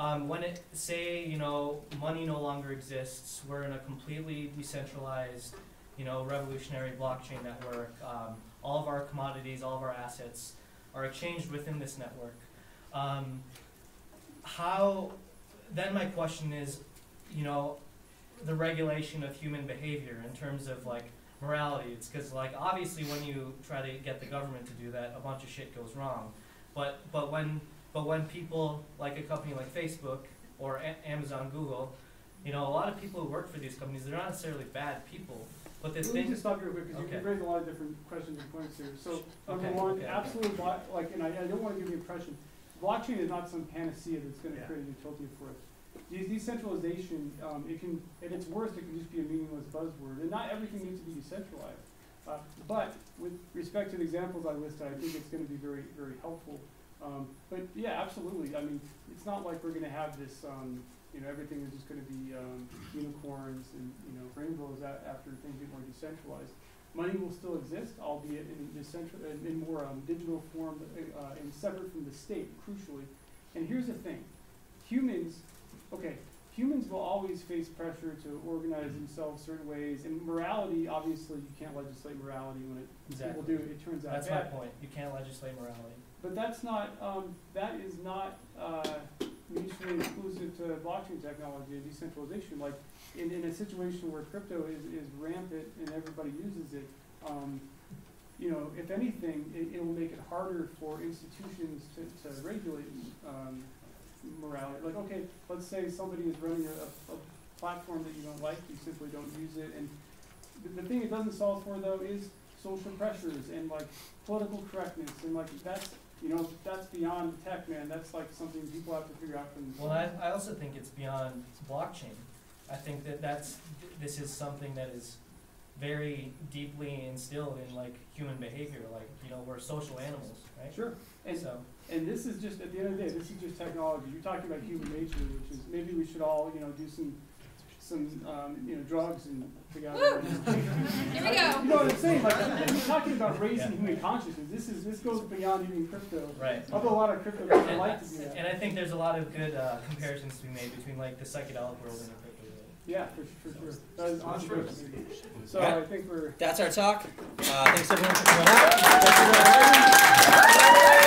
Um, when it say you know money no longer exists, we're in a completely decentralized, you know, revolutionary blockchain network. Um, all of our commodities, all of our assets are exchanged within this network. Um, how? Then my question is, you know, the regulation of human behavior in terms of like morality. It's because like obviously when you try to get the government to do that, a bunch of shit goes wrong. But but when but when people like a company like Facebook or a- Amazon, Google, you know, a lot of people who work for these companies, they're not necessarily bad people. But this Let me just stop you real quick, because Okay. you raised a lot of different questions and points here. So, number Okay, one, okay, okay. absolute block, like, and I, I don't wanna give the impression, blockchain is not some panacea that's gonna Yeah. create a utopia for us. De- Decentralization, um, it can, at its worst, it can just be a meaningless buzzword, and not everything needs to be decentralized. Uh, but with respect to the examples I listed, I think it's gonna be very, very helpful. Um, but yeah, absolutely, I mean, it's not like we're gonna have this, um, you know, everything is just gonna be, um, unicorns and, you know, rainbows after things get more decentralized. Money will still exist, albeit in decentral, in, in more, um, digital form, uh, and separate from the state, crucially. And here's the thing, humans, okay, humans will always face pressure to organize themselves certain ways, and morality, obviously, you can't legislate morality when it, people Exactly. do, it turns out that's bad. my point. You can't legislate morality. But that's not, um, that is not, uh, mutually exclusive to blockchain technology and decentralization. Like, in, in a situation where crypto is, is rampant and everybody uses it, um, you know, if anything, it, it will make it harder for institutions to, to regulate, um, morality. Like, okay, let's say somebody is running a, a, platform that you don't like, you simply don't use it, and the, the thing it doesn't solve for though is social pressures and like political correctness and like that's you know that's beyond tech man that's like something people have to figure out for Well. I, I also think it's beyond blockchain. I think that that's, this is something that is very deeply instilled in like human behavior, like, you know, we're social animals, right? Sure. And So, and this is just at the end of the day, this is just technology. You're talking about human nature, which is maybe we should all you know do some some um, you know drugs and figure out. Here we go. You know what I'm saying? Like you're talking about raising human consciousness. This is this goes beyond even crypto. right. Although a lot of crypto people And, like to do that. and I think there's a lot of good, uh, comparisons to be made between like the psychedelic world and the crypto world. Yeah, for, for sure. That is on True. So Yeah. I think we're. That's our talk. Uh, thanks everyone for coming out. Thanks everyone.